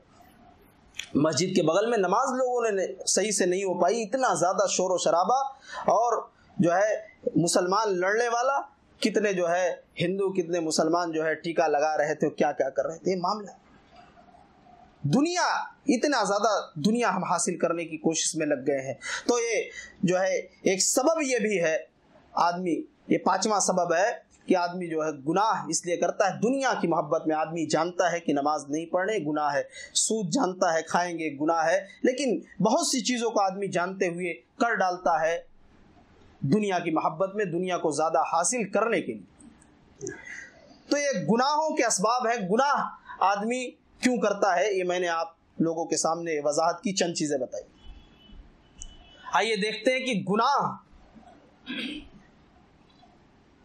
Speaker 1: مسجد کے بغل میں نماز لوگوں نے صحیح سے نہیں ہو پائی، اتنا زیادہ شور و شرابہ اور جو ہے مسلمان لڑنے والا کتنے جو ہے ہندو، کتنے مسلمان جو ہے ٹیکا لگا رہے تھے، کیا کیا کر رہے تھے؟ یہ معاملہ دنیا، اتنا زیادہ دنیا ہم حاصل کرنے کی کوشش میں لگ گئے ہیں۔ تو یہ جو ہے ایک سبب یہ بھی ہے، آدمی، یہ پانچواں سبب ہے کہ آدمی جو ہے گناہ اس لیے کرتا ہے۔ دنیا کی محبت میں آدمی جانتا ہے کہ نماز نہیں پڑھنے، گناہ ہے۔ سود جانتا ہے، کھائیں گے، گناہ ہے۔ لیکن بہت سی چیزوں کو آدمی جانتے ہوئے کر ڈالتا ہے۔ دنیا کی محبت میں، دنیا کو زیادہ حاصل کرنے کے لیے۔ تو یہ گناہوں کے اسباب ہے گناہ آدمی کیوں کرتا ہے؟ یہ میں نے آپ لوگوں کے سامنے وضاحت کی چند چیزیں بتائی۔ آئیے دیکھتے ہیں کہ گناہ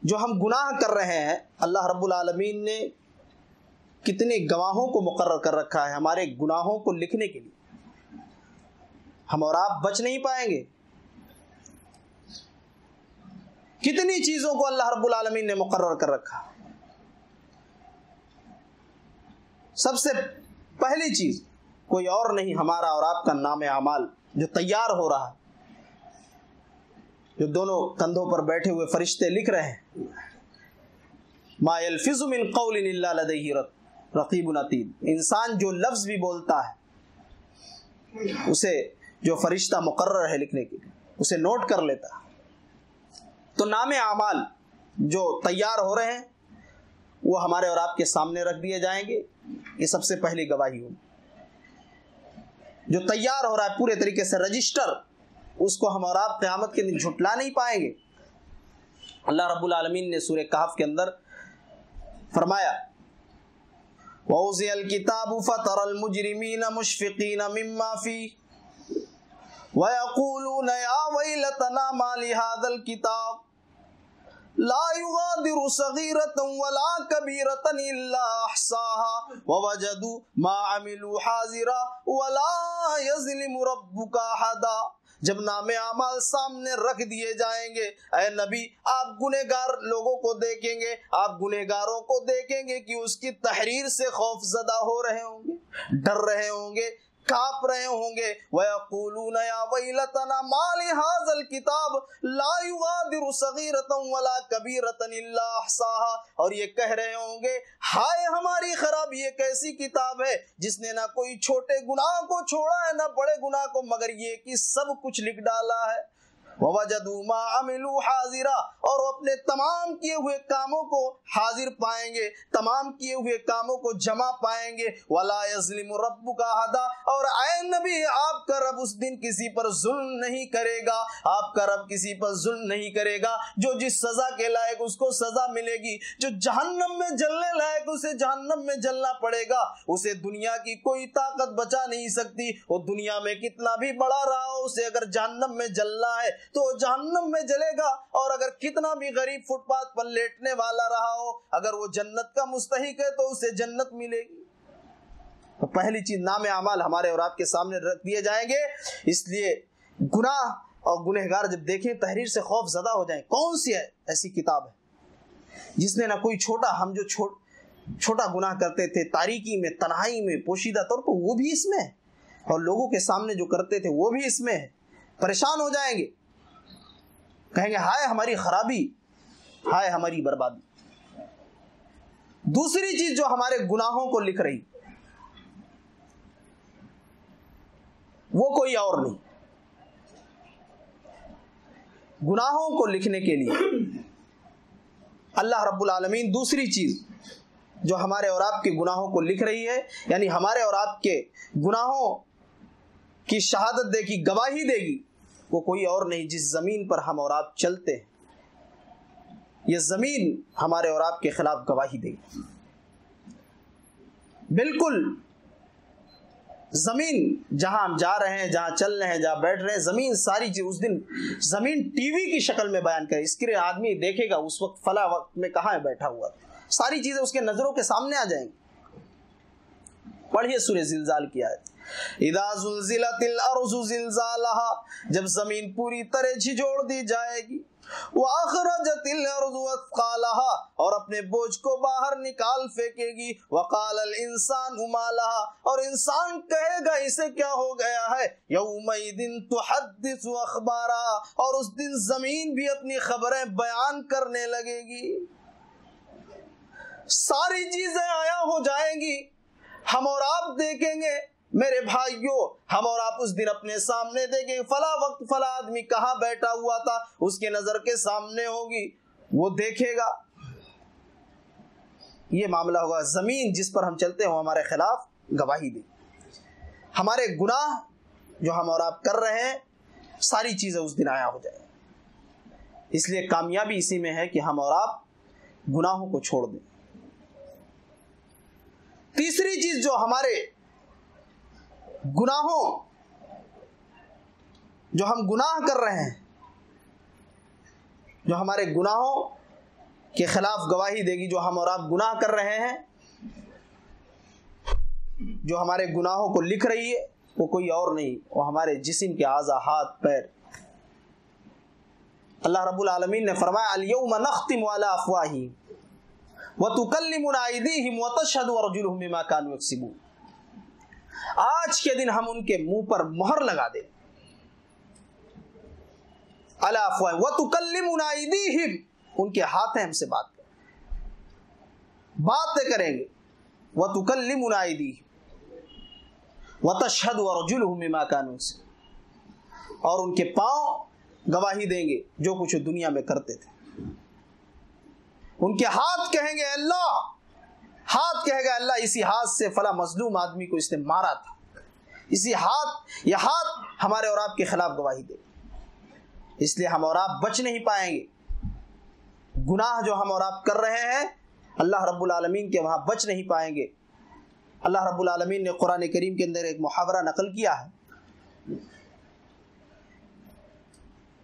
Speaker 1: جو ہم گناہ کر رہے ہیں، اللہ رب العالمین نے کتنے گواہوں کو مقرر کر رکھا ہے ہمارے گناہوں کو لکھنے کے لیے۔ ہم اور آپ بچ نہیں پائیں گے۔ کتنی چیزوں کو اللہ رب العالمین نے مقرر کر رکھا؟ سب سے پہلی چیز، کوئی اور نہیں، ہمارا اور آپ کا نام اعمال جو تیار ہو رہا، جو دونوں کندھوں پر بیٹھے ہوئے فرشتے لکھ رہے ہیں۔ ما الفظ من قول الا لديه رقیب نتید انسان جو لفظ بھی بولتا ہے، اسے جو فرشتہ مقرر ہے لکھنے کے لیے، اسے نوٹ کر لیتا ہے۔ تو نام اعمال جو تیار ہو رہے ہیں، وہ ہمارے اور آپ کے سامنے رکھ دیے جائیں گے۔ یہ سب سے پہلی گواہی ہوگی۔ جو تیار ہو رہا ہے، پورے طریقے سے رجسٹر اس کو ہم اور آپ قیامت کے دن جھٹلا نہیں پائیں گے۔ اللہ رب العالمین نے سورہ کہف کے اندر فرمایا وَأُوزِيَ الْكِتَابُ فَتَرَ الْمُجْرِمِينَ مُشْفِقِينَ مِمَّا فِيهِ وَيَقُولُونَ يَا وَيْلَتَنَا مَا لِهَذَا الْكِتَابِ لا يغادر صغيرة ولا كبيرة إلا أحصاها. ووجدوا ما عملوا حاضرا ولا يظلم ربك أحدا. جب نام اعمال سامنے رکھ دیے جائیں گے، اے نبی، آپ گنہگار لوگوں کو دیکھیں گے، آپ گنہگاروں کو دیکھیں گے کہ اس کی تحریر سے خوف زدہ ہو رہے ہوں گے، ڈر رہے ہوں گے کانپ رہے ہوں گے۔ وَيَقُولُونَ يَا وَيْلَتَنَا مَا لِهَذَا الْكِتَابِ لَا يُغَادِرُ صَغِيرَةً وَلَا كَبِيرَةً إِلَّا أَحْصَاهَا۔ اور یہ کہہ رہے ہوں گے، ہائے ہماری خراب یہ کیسی کتاب ہے جس نے نہ کوئی چھوٹے گناہ کو چھوڑا ہے، نہ بڑے گناہ کو، مگر یہ کہ سب کچھ لکھ ڈالا ہے۔ وَوَجَدُوا مَا عَمِلُوا حَاضِرًا، اور وہ اپنے تمام کیے ہوئے کاموں کو حاضر پائیں گے، تمام کیے ہوئے کاموں کو جمع پائیں گے۔ وَلَا يَظْلِمُ رَبُّكَ أَحَدًا، اور اے نبی، آپ کا رب اس دن کسی پر ظلم نہیں کرے گا۔ آپ کا رب کسی پر ظلم نہیں کرے گا۔ جو جس سزا کے لائق اس کو سزا ملے گی، جو جہنم میں جلنے لائق اسے جہنم میں جلنا پڑے گا۔ اسے دنیا کی کوئی طاقت بچا نہیں سکتی۔ وہ دنیا میں کتنا بھی بڑا رہا ہو، اسے اگر جہنم میں جلنا ہے تو جہنم میں جلے گا۔ اور اگر کتنا بھی غریب فٹ پاتھ پر لیٹنے والا رہا ہو، اگر وہ جنت کا مستحق ہے تو اسے جنت ملے گی۔ تو پہلی چیز، نام اعمال ہمارے اور آپ کے سامنے رکھ دیے جائیں گے۔ اس لیے گناہ اور گنہگار جب دیکھیں، تحریر سے خوف زدہ ہو جائیں۔ کون سی ہے؟ ایسی کتاب ہے۔ جس نے نہ کوئی چھوٹا، ہم جو چھوٹ، چھوٹا گناہ کرتے تھے، تاریکی میں، تنہائی میں، پوشیدہ طور پر، وہ بھی اس میں ہے۔ اور لوگوں کے سامنے جو کرتے تھے، وہ بھی اس میں ہے۔ پریشان ہو جائیں گے۔ کہیں گے، ہائے ہماری خرابی، ہائے ہماری بربادی۔ دوسری چیز جو ہمارے گناہوں کو لکھ رہی، وہ کوئی اور نہیں۔ گناہوں کو لکھنے کے لیے اللہ رب العالمین دوسری چیز جو ہمارے اور آپ کے گناہوں کو لکھ رہی ہے یعنی ہمارے اور آپ کے گناہوں کی شہادت دے گی، گواہی دے گی وہ کوئی اور نہیں، جس زمین پر ہم اور آپ چلتے ہیں۔ یہ زمین ہمارے اور آپ کے خلاف گواہی دے گی۔ بالکل، زمین جہاں ہم جا رہے ہیں، جہاں چل رہے ہیں، جہاں بیٹھ رہے ہیں، زمین ساری چیز، اس دن زمین ٹی وی کی شکل میں بیان کرے۔ اسکرین آدمی دیکھے گا، اس وقت فلاں وقت میں کہاں ہے بیٹھا ہوا۔ ساری چیزیں اس کے نظروں کے سامنے آ جائیں گی۔ پڑھیے سورہ زلزال کیا ہے اذا زلزلت الارض زلزالها، جب زمین پوری طرح جھجوڑ دی جائے گی، واخرجت الارض اثقالها اور اپنے بوجھ کو باہر نکال پھینکے گی، وقال الانسان ما لها، اور انسان کہے گا، اسے کیا ہو گیا ہے؟ یومئذ تحدث اخبارا، اور اس دن زمین بھی اپنی خبریں بیان کرنے لگے گی۔ ساری چیزیں آیا ہو جائیں گی، ہم اور آپ دیکھیں گے۔ میرے بھائیوں ہم اور آپ اس دن اپنے سامنے دیکھیں فلا وقت، فلا آدمی کہاں بیٹھا ہوا تھا، اس کے نظر کے سامنے ہوگی، وہ دیکھے گا۔ یہ معاملہ ہوگا زمین جس پر ہم چلتے ہوں، ہمارے خلاف گواہی دے ہمارے گناہ جو ہم اور آپ کر رہے ہیں، ساری چیزیں اس دن آیا ہو جائے۔ اس لیے کامیابی اسی میں ہے کہ ہم اور آپ گناہوں کو چھوڑ دیں۔ تیسری چیز جو ہمارے گناہوں جو ہم گناہ کر رہے ہیں، جو ہمارے گناہوں کے خلاف گواہی دے گی، جو ہم اور آپ گناہ کر رہے ہیں، جو ہمارے گناہوں کو لکھ رہی ہے، وہ کوئی اور نہیں، وہ ہمارے جسم کے اعضا ہاتھ، پیر۔ اللہ رب العالمین نے فرمایا الیوم نختم علی افواہی وتکلمنا ایدیہم وتشهد ارجلهم بما كانوا یکسبون. آج کے دن ہم ان کے منہ پر مہر لگا دیں۔ اللہ وہ تو ان کے ہاتھ ہیں ہم سے بات کریں۔ باتیں کریں گے۔ وہ تو کلم انائی وہ تشہد اور جل ہوں سے اور ان کے پاؤں گواہی دیں گے جو کچھ دنیا میں کرتے تھے۔ ان کے ہاتھ کہیں گے اللہ ہاتھ کہے گا، اللہ اسی ہاتھ سے فلا مظلوم آدمی کو اس نے مارا تھا۔ اسی ہاتھ، یہ ہاتھ ہمارے اور آپ کے خلاف گواہی دے۔ اس لیے ہم اور آپ بچ نہیں پائیں گے۔ گناہ جو ہم اور آپ کر رہے ہیں، اللہ رب العالمین کے وہاں بچ نہیں پائیں گے۔ اللہ رب العالمین نے قرآن کریم کے اندر ایک محاورہ نقل کیا ہے۔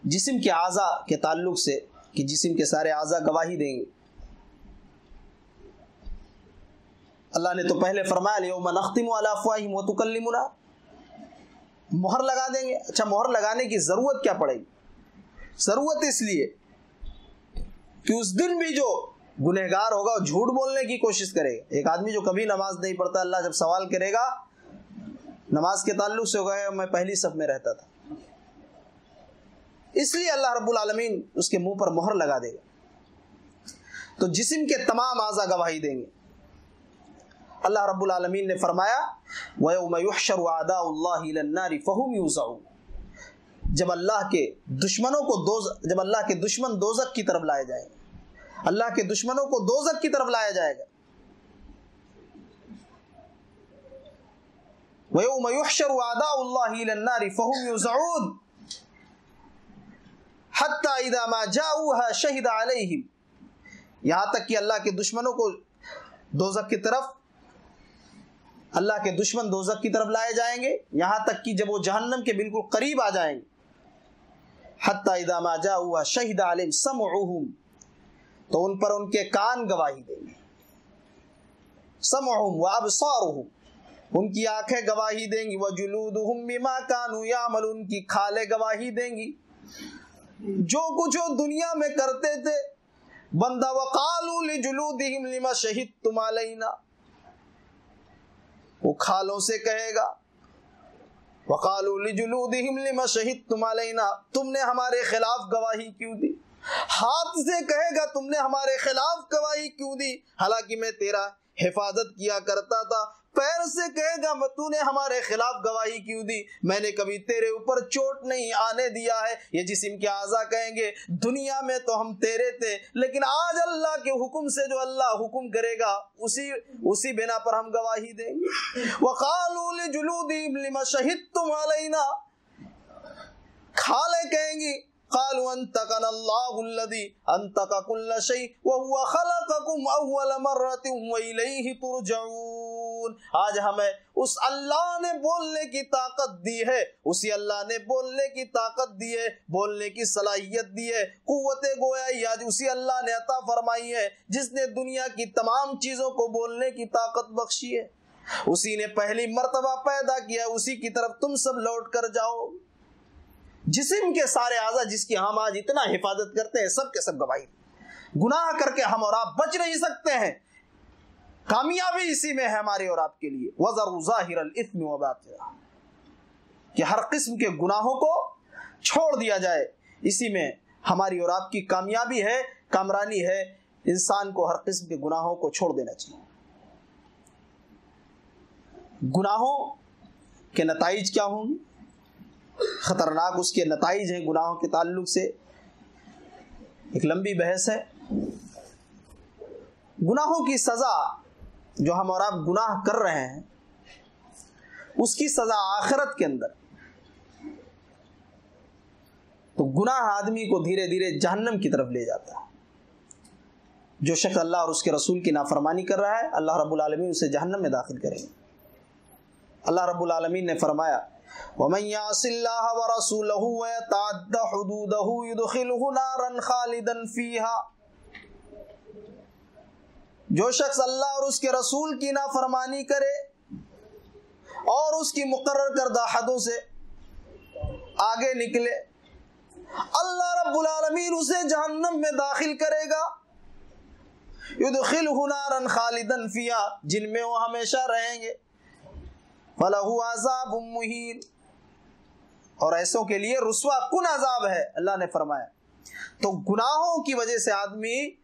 Speaker 1: جسم کے اعضا کے تعلق سے کہ جسم کے سارے اعضا گواہی دیں گے۔ اللہ نے تو پہلے فرمایا یوم نختم علی وتکلمنا. مہر لگا دیں گے. اچھا مہر لگانے کی ضرورت کیا پڑے گی؟ ضرورت اس لیے کہ اس دن بھی جو گنہگار ہوگا وہ جھوٹ بولنے کی کوشش کرے گا. ایک آدمی جو کبھی نماز نہیں پڑھتا، اللہ جب سوال کرے گا، نماز کے تعلق سے ہو گیا میں پہلی صف میں رہتا تھا. اس لیے اللہ رب العالمین اس کے منہ پر مہر لگا دے گا. تو جسم کے تمام اعضا گواہی دیں گے. اللہ رب العالمین نے فرمایا، وَيَوْمَ يُحْشَرُ عَدَاءُ اللَّهِ إِلَى النَّارِ فَهُمْ يُوزَعُونَ۔ جب اللہ کے دشمنوں کو دوز، جب اللہ کے دشمن دوزک کی طرف لائے جائیں گے۔ اللہ کے دشمنوں کو دوزک کی طرف لایا جائے گا۔ وَيَوْمَ يُحْشَرُ عَدَاءُ اللَّهِ إِلَى النَّارِ فَهُمْ يُوزَعُونَ۔ حَتَّى إِذَا مَا جَاءُوهَا شَهِدَ عَلَيْهِمْ۔ یہاں تک کہ اللہ کے دشمنوں کو دوزک کی طرف اللہ کے دشمن دوزک کی طرف لائے جائیں گے۔ یہاں تک کہ جب وہ جہنم کے بالکل قریب آ جائیں گے۔ حتیٰ اذا ما جاؤوا شہد علم سمعهم تو ان پر ان کے کان گواہی دیں گے۔ سمعهم وابصارهم ان کی آنکھیں گواہی دیں گی۔ وجلودهم بما كانوا يعملون ان کی کھالیں گواہی دیں گی۔ جو کچھ وہ دنیا میں کرتے تھے، بندہ، وقالوا لجلودهم لما شهدتم علينا وہ کھالوں سے کہے گا۔ لما شهدتم علينا۔ تم نے ہمارے خلاف گواہی کیوں دی؟ ہاتھ سے کہے گا، تم نے ہمارے خلاف گواہی کیوں دی؟ حالانکہ میں تیرا حفاظت کیا کرتا تھا۔ پیر سے کہے گا تو نے ہمارے خلاف گواہی کیوں دی؟ میں نے کبھی تیرے اوپر چوٹ نہیں آنے دیا ہے۔ یہ جسم کے اعضا کہیں گے، دنیا میں تو ہم تیرے تھے، لیکن آج اللہ کے حکم سے جو اللہ حکم کرے گا، اسی اسی بنا پر ہم گواہی دیں گے۔ وقالوا لجلودهم لما شهدتم علينا کھالے کہیں گی قالوا انتقنا الله الذي انتق كل شيء وهو خلقكم اول مره واليه ترجعون. آج ہمیں اس اللہ نے بولنے کی طاقت دی ہے، اسی اللہ نے بولنے کی طاقت دی ہے، بولنے کی صلاحیت دی ہے قوت گویا آج اسی اللہ نے عطا فرمائی ہے جس نے دنیا کی تمام چیزوں کو بولنے کی طاقت بخشی ہے۔ اسی نے پہلی مرتبہ پیدا کیا، اسی کی طرف تم سب لوٹ کر جاؤ۔ جسم کے سارے اعضا جس کی ہم آج اتنا حفاظت کرتے ہیں، سب کے سب گواہی۔ گناہ کر کے ہم اور آپ بچ نہیں سکتے ہیں۔ کامیابی اسی میں ہے ہمارے اور آپ کے لیے۔ وزر ظاہر الاثم وباطنہ کہ ہر قسم کے گناہوں کو چھوڑ دیا جائے۔ اسی میں ہماری اور آپ کی کامیابی ہے، کامرانی ہے۔ انسان کو ہر قسم کے گناہوں کو چھوڑ دینا چاہیے۔ گناہوں کے نتائج کیا ہوں گے؟ خطرناک اس کے نتائج ہیں گناہوں کے تعلق سے۔ ایک لمبی بحث ہے۔ گناہوں کی سزا جو ہم اور آپ گناہ کر رہے ہیں، اس کی سزا آخرت کے اندر۔ تو گناہ آدمی کو دھیرے دھیرے جہنم کی طرف لے جاتا ہے۔ جو شخص اللہ اور اس کے رسول کی نافرمانی کر رہا ہے، اللہ رب العالمین اسے جہنم میں داخل کریں گے اللہ رب العالمین نے فرمایا ومن يعص الله ورسوله ويتعد حدوده يدخله نارا خالدا فيها. جو شخص اللہ اور اس کے رسول کی نافرمانی کرے اور اس کی مقرر کردہ حدوں سے آگے نکلے، اللہ رب العالمین اسے جہنم میں داخل کرے گا۔ يدخله نارا خالدا فيها، جن میں وہ ہمیشہ رہیں گے۔ فَلَهُ عَذَابٌ مُّهِينٌ۔ اور ایسوں کے لیے رسوا کن عذاب ہے؟ اللہ نے فرمایا، تو گناہوں کی وجہ سے آدمی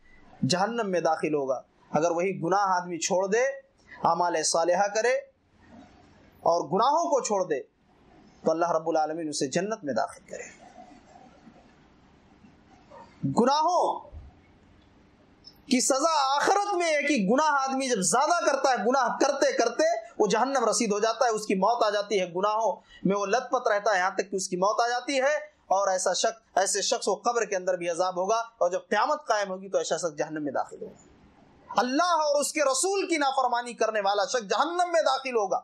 Speaker 1: جہنم میں داخل ہوگا۔ اگر وہی گناہ آدمی چھوڑ دے، اعمال صالحہ کرے اور گناہوں کو چھوڑ دے، تو اللہ رب العالمین اسے جنت میں داخل کرے۔ گناہوں کی سزا آخرت میں ہے کہ گناہ آدمی جب زیادہ کرتا ہے، گناہ کرتے کرتے وہ جہنم رسید ہو جاتا ہے، اس کی موت آ جاتی ہے، گناہوں میں وہ لت پت رہتا ہے یہاں تک کہ اس کی موت آ جاتی ہے اور ایسا شخص ایسے شخص کو قبر کے اندر بھی عذاب ہوگا اور جب قیامت قائم ہوگی تو ایسا شخص جہنم میں داخل ہوگا۔ اللہ اور اس کے رسول کی نافرمانی کرنے والا شخص جہنم میں داخل ہوگا۔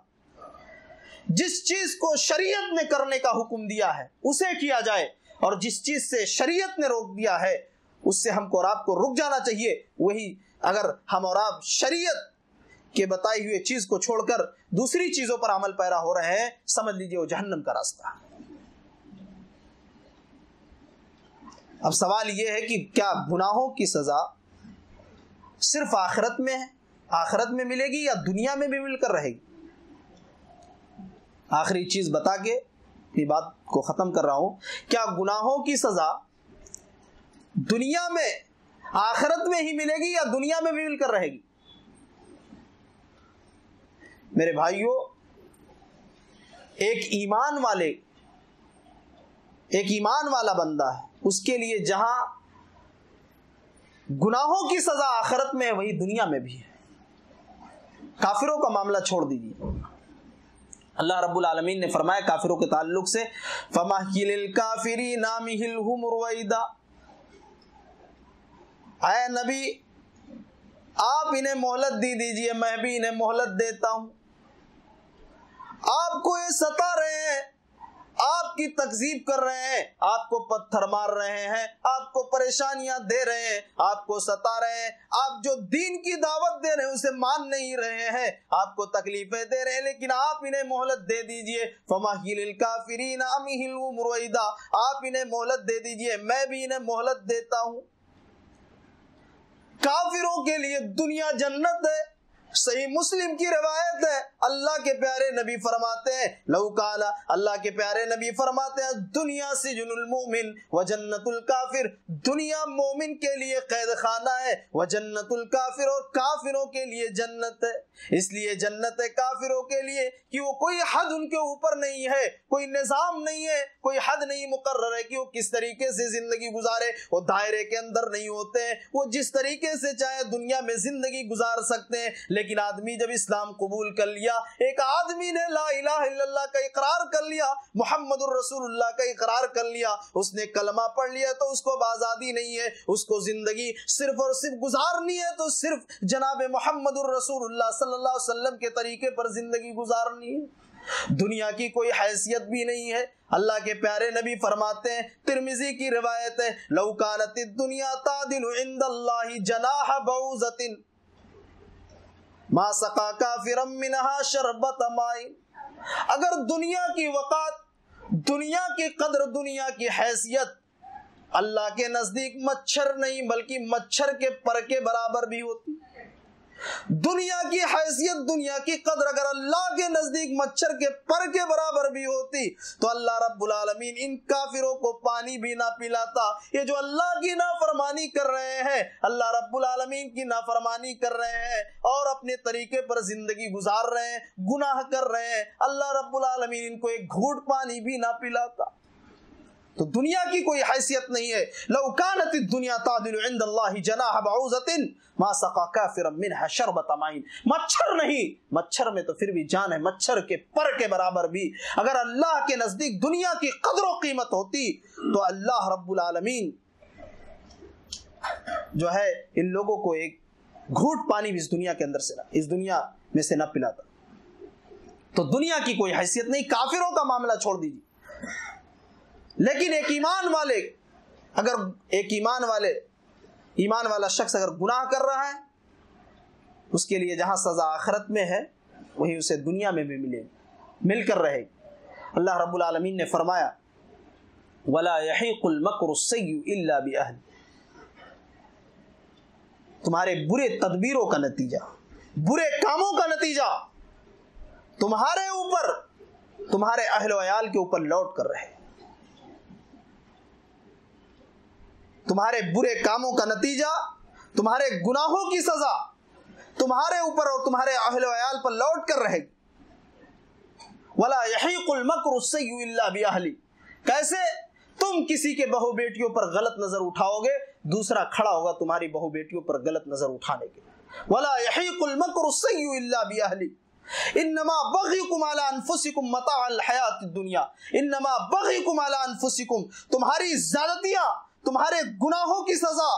Speaker 1: جس چیز کو شریعت نے کرنے کا حکم دیا ہے، اسے کیا جائے۔ اور جس چیز سے شریعت نے روک دیا ہے، اس سے ہم کو اور آپ کو رک جانا چاہیے۔ وہی اگر ہم اور آپ شریعت کے بتائی ہوئے چیز کو چھوڑ کر دوسری چیزوں پر عمل پیرا ہو رہے ہیں، سمجھ لیجیے وہ جہنم کا راستہ۔ اب سوال یہ ہے کہ کیا گناہوں کی سزا صرف آخرت میں ہے؟ آخرت میں ملے گی یا دنیا میں بھی مل کر رہے گی؟ آخری چیز بتا کے یہ بات کو ختم کر رہا ہوں۔ کیا گناہوں کی سزا دنیا میں، آخرت میں ہی ملے گی یا دنیا میں بھی مل کر رہے گی؟ میرے بھائیوں ایک ایمان والے، ایک ایمان والا بندہ ہے۔ اس کے لیے جہاں گناہوں کی سزا آخرت میں ہے، وہی دنیا میں بھی ہے۔ کافروں کا معاملہ چھوڑ دیجیے۔ اللہ رب العالمین نے فرمایا کافروں کے تعلق سے، فما کافری نامی اے نبی، آپ انہیں مہلت دی دیجیے، میں بھی انہیں مہلت دیتا ہوں۔ آپ کو یہ ستا رہے ہیں۔ آپ کی تکزیب کر رہے ہیں۔ آپ کو پتھر مار رہے ہیں۔ آپ کو پریشانیاں دے رہے ہیں۔ آپ کو ستا رہے ہیں۔ آپ جو دین کی دعوت دے رہے ہیں، اسے مان نہیں رہے ہیں۔ آپ کو تکلیفیں دے رہے ہیں، لیکن آپ انہیں مہلت دے دیجیے۔ الکافرین مرویدہ آپ انہیں مہلت دے دیجیے۔ میں بھی انہیں مہلت دیتا ہوں۔ کافروں کے لیے دنیا جنت ہے۔ صحیح مسلم کی روایت ہے۔ اللہ کے پیارے نبی فرماتے ہیں۔ لو کالا اللہ کے پیارے نبی فرماتے ہیں، دنیا سے جن المومن و جنت الکافر۔ دنیا مومن کے لیے قید خانہ ہے وہ جنت الکافر اور کافروں کے لیے جنت ہے۔ اس لیے جنت ہے کافروں کے لیے کہ وہ کوئی حد ان کے اوپر نہیں ہے، کوئی نظام نہیں ہے، کوئی حد نہیں مقرر ہے کہ وہ کس طریقے سے زندگی گزارے۔ وہ دائرے کے اندر نہیں ہوتے ہیں، وہ جس طریقے سے چاہے دنیا میں زندگی گزار سکتے ہیں۔ لیکن آدمی جب اسلام قبول کر لیا ایک آدمی نے لا الہ الا اللہ کا اقرار کر لیا، محمد الرسول اللہ کا اقرار کر لیا، اس نے کلمہ پڑھ لیا تو اس کو آزادی نہیں ہے، اس کو زندگی صرف اور صرف گزارنی ہے تو صرف جناب محمد الرسول اللہ صلی اللہ علیہ وسلم کے طریقے پر زندگی گزارنی ہے۔ دنیا کی کوئی حیثیت بھی نہیں ہے۔ اللہ کے پیارے نبی فرماتے ہیں ترمیزی کی روایت ہے لوکانت دنیا تعدل عند اللہ جناح بعوزت ما سقا کافرم منہا شربت مائی۔ اگر دنیا کی وقات، دنیا کی قدر، دنیا کی حیثیت اللہ کے نزدیک مچھر نہیں، بلکہ مچھر کے پر کے برابر بھی ہوتی۔ دنیا کی حیثیت، دنیا کی قدر اگر اللہ کے نزدیک مچھر کے پر کے برابر بھی ہوتی، تو اللہ رب العالمین ان کافروں کو پانی بھی نہ پلاتا۔ یہ جو اللہ کی نافرمانی کر رہے ہیں، اللہ رب العالمین کی نافرمانی کر رہے ہیں اور اپنے طریقے پر زندگی گزار رہے ہیں، گناہ کر رہے ہیں، اللہ رب العالمین ان کو ایک گھوٹ پانی بھی نہ پلاتا۔ تو دنیا کی کوئی حیثیت نہیں ہے۔ لو کانت الدنیا تعدل عند اللہ جناح بعوزت ما سقا کافرا منها شربت ماء مچھر نہیں، مچھر میں تو پھر بھی جان ہے، مچھر کے پر کے برابر بھی۔ اگر اللہ کے نزدیک دنیا کی قدر و قیمت ہوتی تو اللہ رب العالمین جو ہے، ان لوگوں کو ایک گھوٹ پانی بھی اس دنیا کے اندر سے نہ، اس دنیا میں سے نہ پلاتا۔ تو دنیا کی کوئی حیثیت نہیں، کافروں کا معاملہ چھوڑ دیجیے لیکن ایک ایمان والے اگر ایک ایمان والے ایمان والا شخص اگر گناہ کر رہا ہے، اس کے لیے جہاں سزا آخرت میں ہے، وہی اسے دنیا میں بھی ملے، مل کر رہے۔ اللہ رب العالمین نے فرمایا، ولا يحيق المكر السيء الا باهل تمہارے برے تدبیروں کا نتیجہ، برے کاموں کا نتیجہ تمہارے اوپر، تمہارے اہل و عیال کے اوپر لوٹ کر رہے۔ تمہارے برے کاموں کا نتیجہ، تمہارے گناہوں کی سزا تمہارے اوپر اور تمہارے اہل و عیال پر لوٹ کر رہے گی۔ ولا يحيق المكر السيء الا باهله کیسے تم کسی کے بہو بیٹیوں پر غلط نظر اٹھاؤ گے، دوسرا کھڑا ہوگا تمہاری بہو بیٹیوں پر غلط نظر اٹھانے کے ولا يحيق المكر السيء الا باهله انما بغيكم على انفسكم متاع الحیات الدنیا انما بغيكم على انفسكم تمہاری زیادتیاں تمہارے گناہوں کی سزا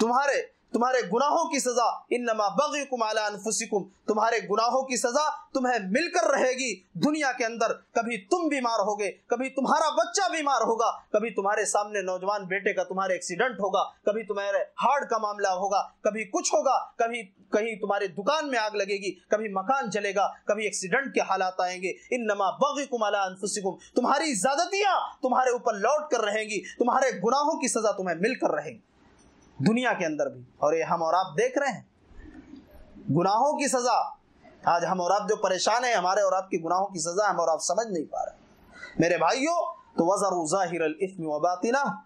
Speaker 1: تمہارے تمہارے گناہوں کی سزا، انما بغیکم علی انفسکم، تمہارے گناہوں کی سزا تمہیں مل کر رہے گی دنیا کے اندر۔ کبھی تم بیمار ہوگے، کبھی تمہارا بچہ بیمار ہوگا، کبھی تمہارے سامنے نوجوان بیٹے کا تمہارے ایکسیڈنٹ ہوگا، کبھی تمہارے ہارٹ کا معاملہ ہوگا، کبھی کچھ ہوگا، کبھی کہیں تمہارے دکان میں آگ لگے گی، کبھی مکان جلے گا، کبھی ایکسیڈنٹ کے حالات آئیں گے۔ انما بغیکم علی انفسکم، تمہاری زیادتیاں تمہارے اوپر لوٹ کر رہیں گی، تمہارے گناہوں کی سزا تمہیں مل کر رہے گی۔ دنیا کے اندر بھی۔ اور یہ ہم اور آپ دیکھ رہے ہیں۔ گناہوں کی سزا۔ آج ہم اور آپ جو پریشان ہیں، ہمارے اور آپ کی گناہوں کی سزا ہم اور آپ سمجھ نہیں پا رہے۔ میرے بھائیوں، تو وزر ظاہر الفم و باطنہ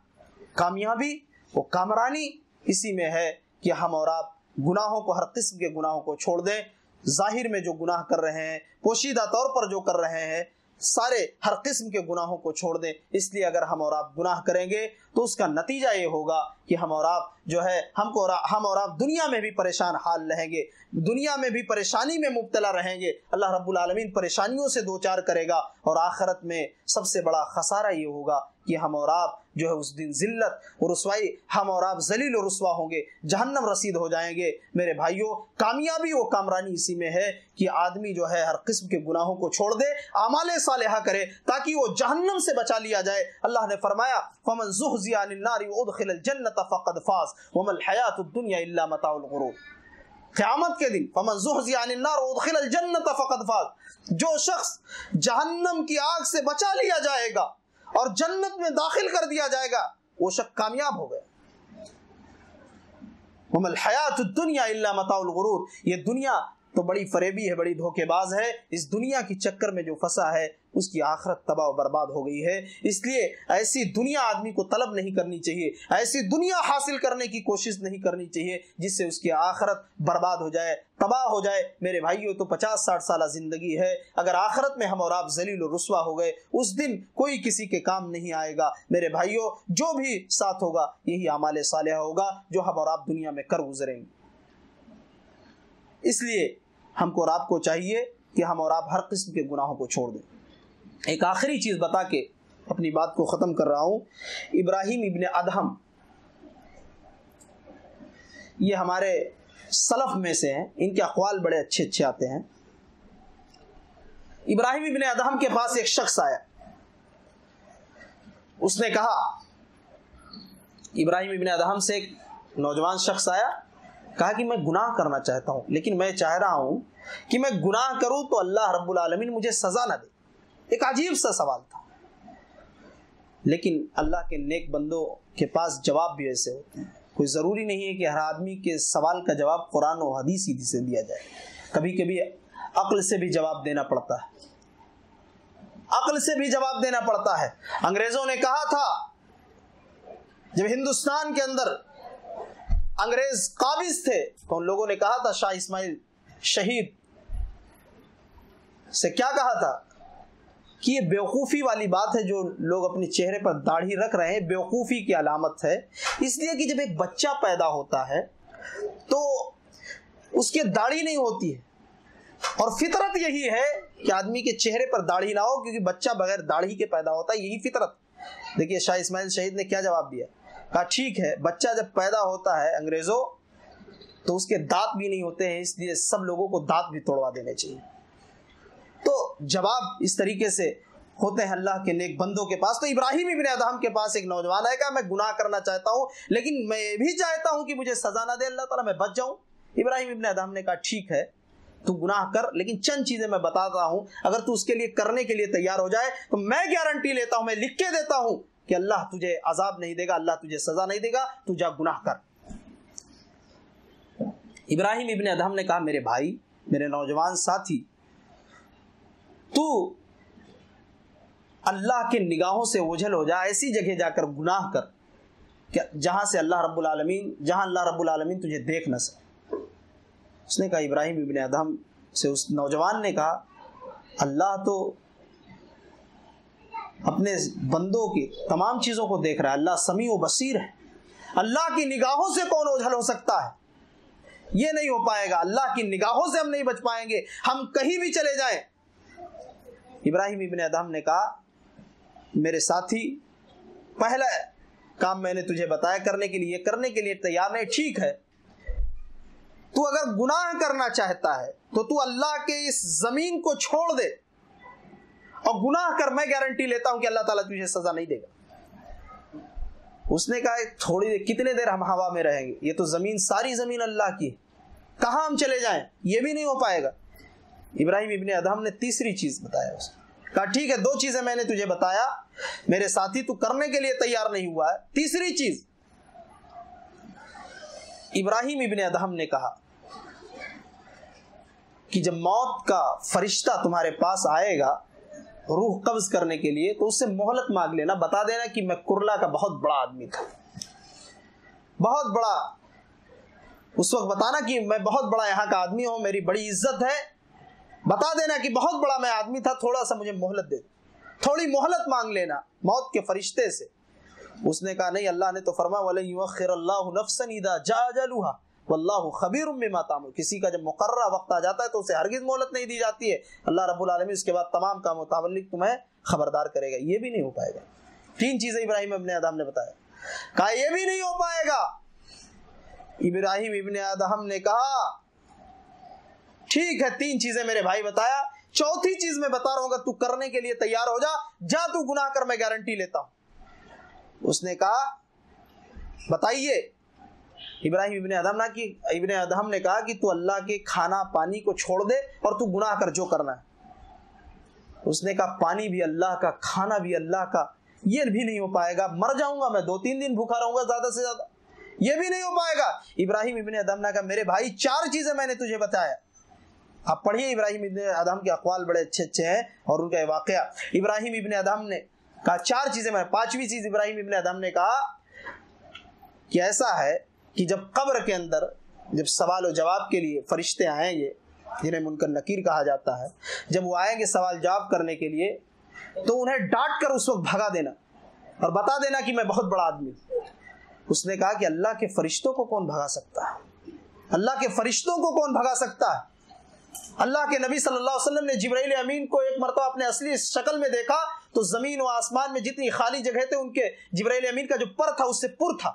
Speaker 1: کامیابی وہ کامرانی اسی میں ہے کہ ہم اور آپ گناہوں کو، ہر قسم کے گناہوں کو چھوڑ دیں۔ ظاہر میں جو گناہ کر رہے ہیں، پوشیدہ طور پر جو کر رہے ہیں، سارے ہر قسم کے گناہوں کو چھوڑ دیں۔ اس لیے اگر ہم اور آپ گناہ کریں گے تو اس کا نتیجہ یہ ہوگا کہ ہم اور آپ جو ہے، ہم کو ہم اور آپ دنیا میں بھی پریشان حال رہیں گے، دنیا میں بھی پریشانی میں مبتلا رہیں گے۔ اللہ رب العالمین پریشانیوں سے دو چار کرے گا اور آخرت میں سب سے بڑا خسارہ یہ ہوگا کہ ہم اور آپ جو ہے اس دن ذلت اور رسوائی، ہم اور آپ ذلیل و رسوا ہوں گے، جہنم رسید ہو جائیں گے۔ میرے بھائیوں، کامیابی و کامرانی اسی میں ہے کہ آدمی جو ہے ہر قسم کے گناہوں کو چھوڑ دے، اعمال صالحہ کرے تاکہ وہ جہنم سے بچا لیا جائے۔ اللہ نے فرمایا، فمن زحزی عن النار وادخل الجنت فقد فاز وما الحیات الدنیا الا متاع الغرور. قیامت کے دن فمن زحزی عن النار وادخل الجنت فقد فاز. جو شخص جہنم کی آگ سے بچا لیا جائے گا اور جنت میں داخل کر دیا جائے گا، وہ شخص کامیاب ہو گیا. وما الحیات الدنیا الا متاع الغرور. یہ دنیا تو بڑی فریبی ہے، بڑی دھوکے باز ہے۔ اس دنیا کی چکر میں جو پھنسا ہے، اس کی آخرت تباہ و برباد ہو گئی ہے۔ اس لیے ایسی دنیا آدمی کو طلب نہیں کرنی چاہیے۔ ایسی دنیا حاصل کرنے کی کوشش نہیں کرنی چاہیے جس سے اس کی آخرت برباد ہو جائے، تباہ ہو جائے۔ میرے بھائیوں تو پچاس ساٹھ سالہ زندگی ہے۔ اگر آخرت میں ہم اور آپ ذلیل و رسوا ہو گئے، اس دن کوئی کسی کے کام نہیں آئے گا۔ میرے بھائیوں جو بھی ساتھ ہوگا، یہی اعمال صالحہ ہوگا جو ہم اور آپ دنیا میں کر گزریں گے۔ اس لیے ہم کو اور آپ کو چاہیے کہ ہم اور آپ ہر قسم کے گناہوں کو چھوڑ دیں۔ ایک آخری چیز بتا کے اپنی بات کو ختم کر رہا ہوں۔ ابراہیم ابن ادہم، یہ ہمارے سلف میں سے ہیں۔ ان کے اقوال بڑے اچھے اچھے آتے ہیں۔ ابراہیم ابن ادہم کے پاس ایک شخص آیا۔ اس نے کہا، ابراہیم ابن ادہم سے ایک نوجوان شخص آیا۔ کہا کہ میں گناہ کرنا چاہتا ہوں، لیکن میں چاہ رہا ہوں کہ میں گناہ کروں تو اللہ رب العالمین مجھے سزا نہ دے۔ ایک عجیب سا سوال تھا۔ لیکن اللہ کے نیک بندوں کے پاس جواب بھی ایسے ہوتے ہیں۔ کوئی ضروری نہیں ہے کہ ہر آدمی کے سوال کا جواب قرآن و حدیث سیدھی سے دیا جائے۔ کبھی کبھی عقل سے بھی جواب دینا پڑتا ہے۔ عقل سے بھی جواب دینا پڑتا ہے۔ انگریزوں نے کہا تھا، جب ہندوستان کے اندر انگریز قابض تھے تو ان لوگوں نے کہا تھا، شاہ اسماعیل شہید سے کیا کہا تھا؟ کہ یہ بیوقوفی والی بات ہے جو لوگ اپنے چہرے پر داڑھی رکھ رہے ہیں، بیوقوفی کی علامت ہے۔ اس لیے کہ جب ایک بچہ پیدا ہوتا ہے تو اس کے داڑھی نہیں ہوتی ہے۔ اور فطرت یہی ہے کہ آدمی کے چہرے پر داڑھی نہ ہو، کیونکہ بچہ بغیر داڑھی کے پیدا ہوتا ہے، یہی فطرت۔ دیکھیے، شاہ اسماعیل شہید نے کیا جواب دیا۔ کہا، ٹھیک ہے، بچہ جب پیدا ہوتا ہے انگریزوں تو اس کے دانت بھی نہیں ہوتے ہیں، اس لیے سب لوگوں کو دانت بھی توڑوا دینے چاہیے۔ تو جواب اس طریقے سے ہوتے ہیں اللہ کے نیک بندوں کے پاس۔ تو ابراہیم ابن ادہم کے پاس ایک نوجوان ہے کہ میں گناہ کرنا چاہتا ہوں، لیکن میں بھی چاہتا ہوں کہ مجھے سزا نہ دے اللہ تعالیٰ، میں بچ جاؤں۔ ابراہیم ابن ادہم نے کہا، ٹھیک ہے، تو گناہ کر، لیکن چند چیزیں میں بتاتا ہوں۔ اگر تو اس کے لیے کرنے کے لیے تیار ہو جائے تو میں گارنٹی لیتا ہوں، میں لکھ کے دیتا ہوں۔ کہ اللہ تجھے عذاب نہیں دے گا، اللہ تجھے سزا نہیں دے گا، تو جا گناہ کر۔ ابراہیم ابن ادہم نے کہا، میرے بھائی، میرے نوجوان ساتھی، تو اللہ کے نگاہوں سے اوجھل ہو جا، ایسی جگہ جا کر گناہ کر کہ جہاں سے اللہ رب العالمین، جہاں اللہ رب العالمین تجھے دیکھ نہ سکے۔ اس نے کہا، ابراہیم ابن ادم سے اس نوجوان نے کہا، اللہ تو اپنے بندوں کی تمام چیزوں کو دیکھ رہا ہے۔ اللہ سمیع و بصیر ہے۔ اللہ کی نگاہوں سے کون اوجھل ہو سکتا ہے؟ یہ نہیں ہو پائے گا۔ اللہ کی نگاہوں سے ہم نہیں بچ پائیں گے۔ ہم کہیں بھی چلے جائیں۔ ابراہیم ابن ادم نے کہا، میرے ساتھی، پہلا کام میں نے تجھے بتایا، کرنے کے لیے کرنے کے لیے تیار نہیں، ٹھیک ہے۔ تو اگر گناہ کرنا چاہتا ہے، تو تو اللہ کے اس زمین کو چھوڑ دے۔ اور گناہ کر میں گارنٹی لیتا ہوں کہ اللہ تعالیٰ تجھے سزا نہیں دے گا۔ اس نے کہا تھوڑی دیر، کتنے دیر ہم ہوا میں رہیں گے؟ یہ تو زمین، ساری زمین اللہ کی کہاں ہم چلے جائیں؟ یہ بھی نہیں ہو پائے گا۔ ابراہیم ابن ادہم نے تیسری چیز بتایا اس کہا، ٹھیک ہے، دو چیزیں میں نے تجھے بتایا۔ میرے ساتھی، تو کرنے کے لیے تیار نہیں ہوا ہے۔ تیسری چیز۔ ابراہیم ابن ادہم نے کہا کہ جب موت کا فرشتہ تمہارے پاس آئے گا روح قبض کرنے کے لیے، تو اس سے مہلت مانگ لینا۔ بتا دینا کہ میں کرلا کا بہت بڑا آدمی تھا۔ بہت بڑا۔ اس وقت بتانا کہ میں بہت بڑا یہاں کا آدمی ہوں، میری بڑی عزت ہے۔ بتا دینا کہ بہت بڑا میں آدمی تھا، تھوڑا سا مجھے مہلت دے۔ تھوڑی مہلت مانگ لینا، موت کے فرشتے سے۔ اس نے کہا، نہیں، اللہ نے تو فرما وَلَيُوَخِّرَ اللَّهُ نَفْسًا اِذَا جَاجَلُهَا واللہ خبیر بما تعمل کسی کا جب مقررہ وقت آ جاتا ہے تو اسے ہرگز مہلت نہیں دی جاتی ہے۔ اللہ رب العالمین اس کے بعد تمام کام متعلق تمہیں خبردار کرے گا۔ یہ بھی نہیں ہو پائے گا۔ تین چیزیں ابراہیم ابن ادم نے بتایا۔ کہا، یہ بھی نہیں ہو پائے گا۔ ابراہیم ابن ادم نے کہا، ٹھیک ہے، تین چیزیں میرے بھائی بتایا۔ چوتھی چیز میں بتا رہا ہوں گا تو کرنے کے لیے تیار ہو جا جا تو گناہ کر، میں گارنٹی لیتا ہوں۔ اس نے کہا، بتائیے ابراہیم ابن ادم کی ابن ادم نے کہا کہ تو اللہ کے کھانا پانی کو چھوڑ دے اور تو گناہ کر جو کرنا ہے۔ اس نے کہا پانی بھی اللہ کا، کھانا بھی اللہ کا۔ یہ بھی نہیں ہو پائے گا۔ مر جاؤں گا میں، دو تین دن بھوکا رہوں گا زیادہ سے زیادہ۔ یہ بھی نہیں ہو پائے گا۔ ابراہیم ابن ادم نے کہا میرے بھائی، چار چیزیں میں نے تجھے بتایا۔ آپ پڑھیے ابراہیم ابن ادم کے اقوال بڑے اچھے اچھے ہیں اور ان کا واقعہ۔ ابراہیم ابن ادم نے کہا، چار چیزیں میں، پانچویں چیز ابراہیم ابن ادم نے کہا کہ ایسا ہے کہ جب قبر کے اندر جب سوال و جواب کے لیے فرشتے آئیں گے، جنہیں منکر نکیر کہا جاتا ہے، جب وہ آئیں گے سوال جواب کرنے کے لیے، تو انہیں ڈانٹ کر اس وقت بھگا دینا اور بتا دینا کہ میں بہت بڑا آدمی اس نے کہا کہ اللہ کے فرشتوں کو کون بھگا سکتا ہے؟ اللہ کے فرشتوں کو کون بھگا سکتا ہے؟ اللہ کے نبی صلی اللہ علیہ وسلم نے جبرائیل امین کو ایک مرتبہ اپنے اصلی شکل میں دیکھا تو زمین و آسمان میں جتنی خالی جگہ تھے، ان کے جبرائیل امین کا جو پر تھا، اس سے پر تھا۔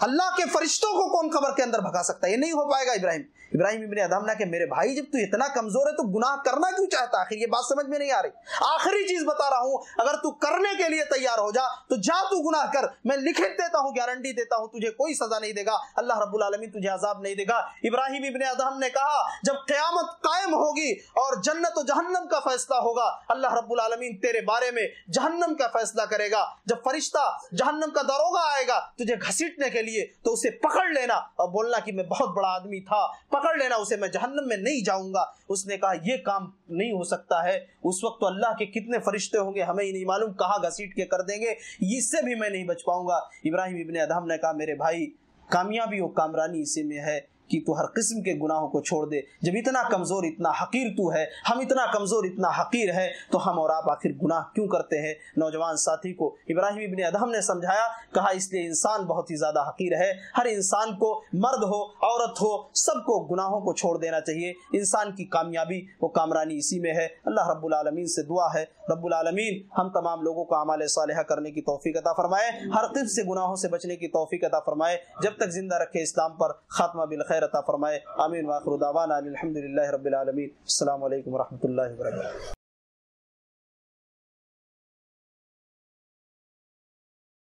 Speaker 1: اللہ کے فرشتوں کو کون خبر کے اندر بھگا سکتا ہے؟ یہ نہیں ہو پائے گا ابراہیم۔ ابراہیم ابن ادم نے کہ میرے بھائی، جب تو اتنا کمزور ہے، تو گناہ کرنا کیوں چاہتا آخر یہ بات سمجھ میں نہیں آ رہی۔ آخری چیز بتا رہا ہوں، اگر تو کرنے کے لیے تیار ہو جا، تو جا تو گناہ کر۔ میں لکھ دیتا ہوں گارنٹی دیتا ہوں، تجھے کوئی سزا نہیں دے گا۔ اللہ رب العالمین تجھے عذاب نہیں دے گا۔ ابراہیم ابن ادم نے کہا، جب قیامت قائم ہوگی اور جنت و جہنم کا فیصلہ ہوگا، اللہ رب العالمین تیرے بارے میں جہنم کا فیصلہ کرے گا۔ جب فرشتہ جہنم کا دروگا آئے گا، تجھے گھسیٹنے کے لیے، تو اسے پکڑ لینا۔ اور بولنا کہ میں بہت بڑا آدمی تھا پکڑ لینا، اسے میں جہنم میں نہیں جاؤں گا۔ اس نے کہا، یہ کام نہیں ہو سکتا ہے۔ اس وقت تو اللہ کے کتنے فرشتے ہوں گے، ہمیں ہی نہیں معلوم کہاں گھسیٹ کے کر دیں گے۔ اس سے بھی میں نہیں بچ پاؤں گا۔ ابراہیم ابن ادہم نے کہا، میرے بھائی، کامیابی و کامرانی اسی میں ہے۔ کہ تو ہر قسم کے گناہوں کو چھوڑ دے۔ جب اتنا کمزور، اتنا حقیر تو ہے، ہم اتنا کمزور، اتنا حقیر ہے تو ہم اور آپ آخر گناہ کیوں کرتے ہیں؟ نوجوان ساتھی کو ابراہیم ابن ادہم نے سمجھایا، کہا، اس لیے انسان بہت ہی زیادہ حقیر ہے۔ ہر انسان کو مرد ہو، عورت ہو، سب کو گناہوں کو چھوڑ دینا چاہیے۔ انسان کی کامیابی و کامرانی اسی میں ہے۔ اللہ رب العالمین سے دعا ہے۔ رب العالمین، ہم تمام لوگوں کو اعمال صالحہ کرنے کی توفیق عطا فرمائے۔ ہر قسم سے گناہوں سے بچنے کی توفیق عطا فرمائے۔ جب تک زندہ رکھے اسلام پر، خاتمہ بالخیر۔ خیر عطا فرمائے. آمین. واخر دعوانا الحمدللہ رب العالمین. السلام علیکم ورحمۃ اللہ وبرکاتہ.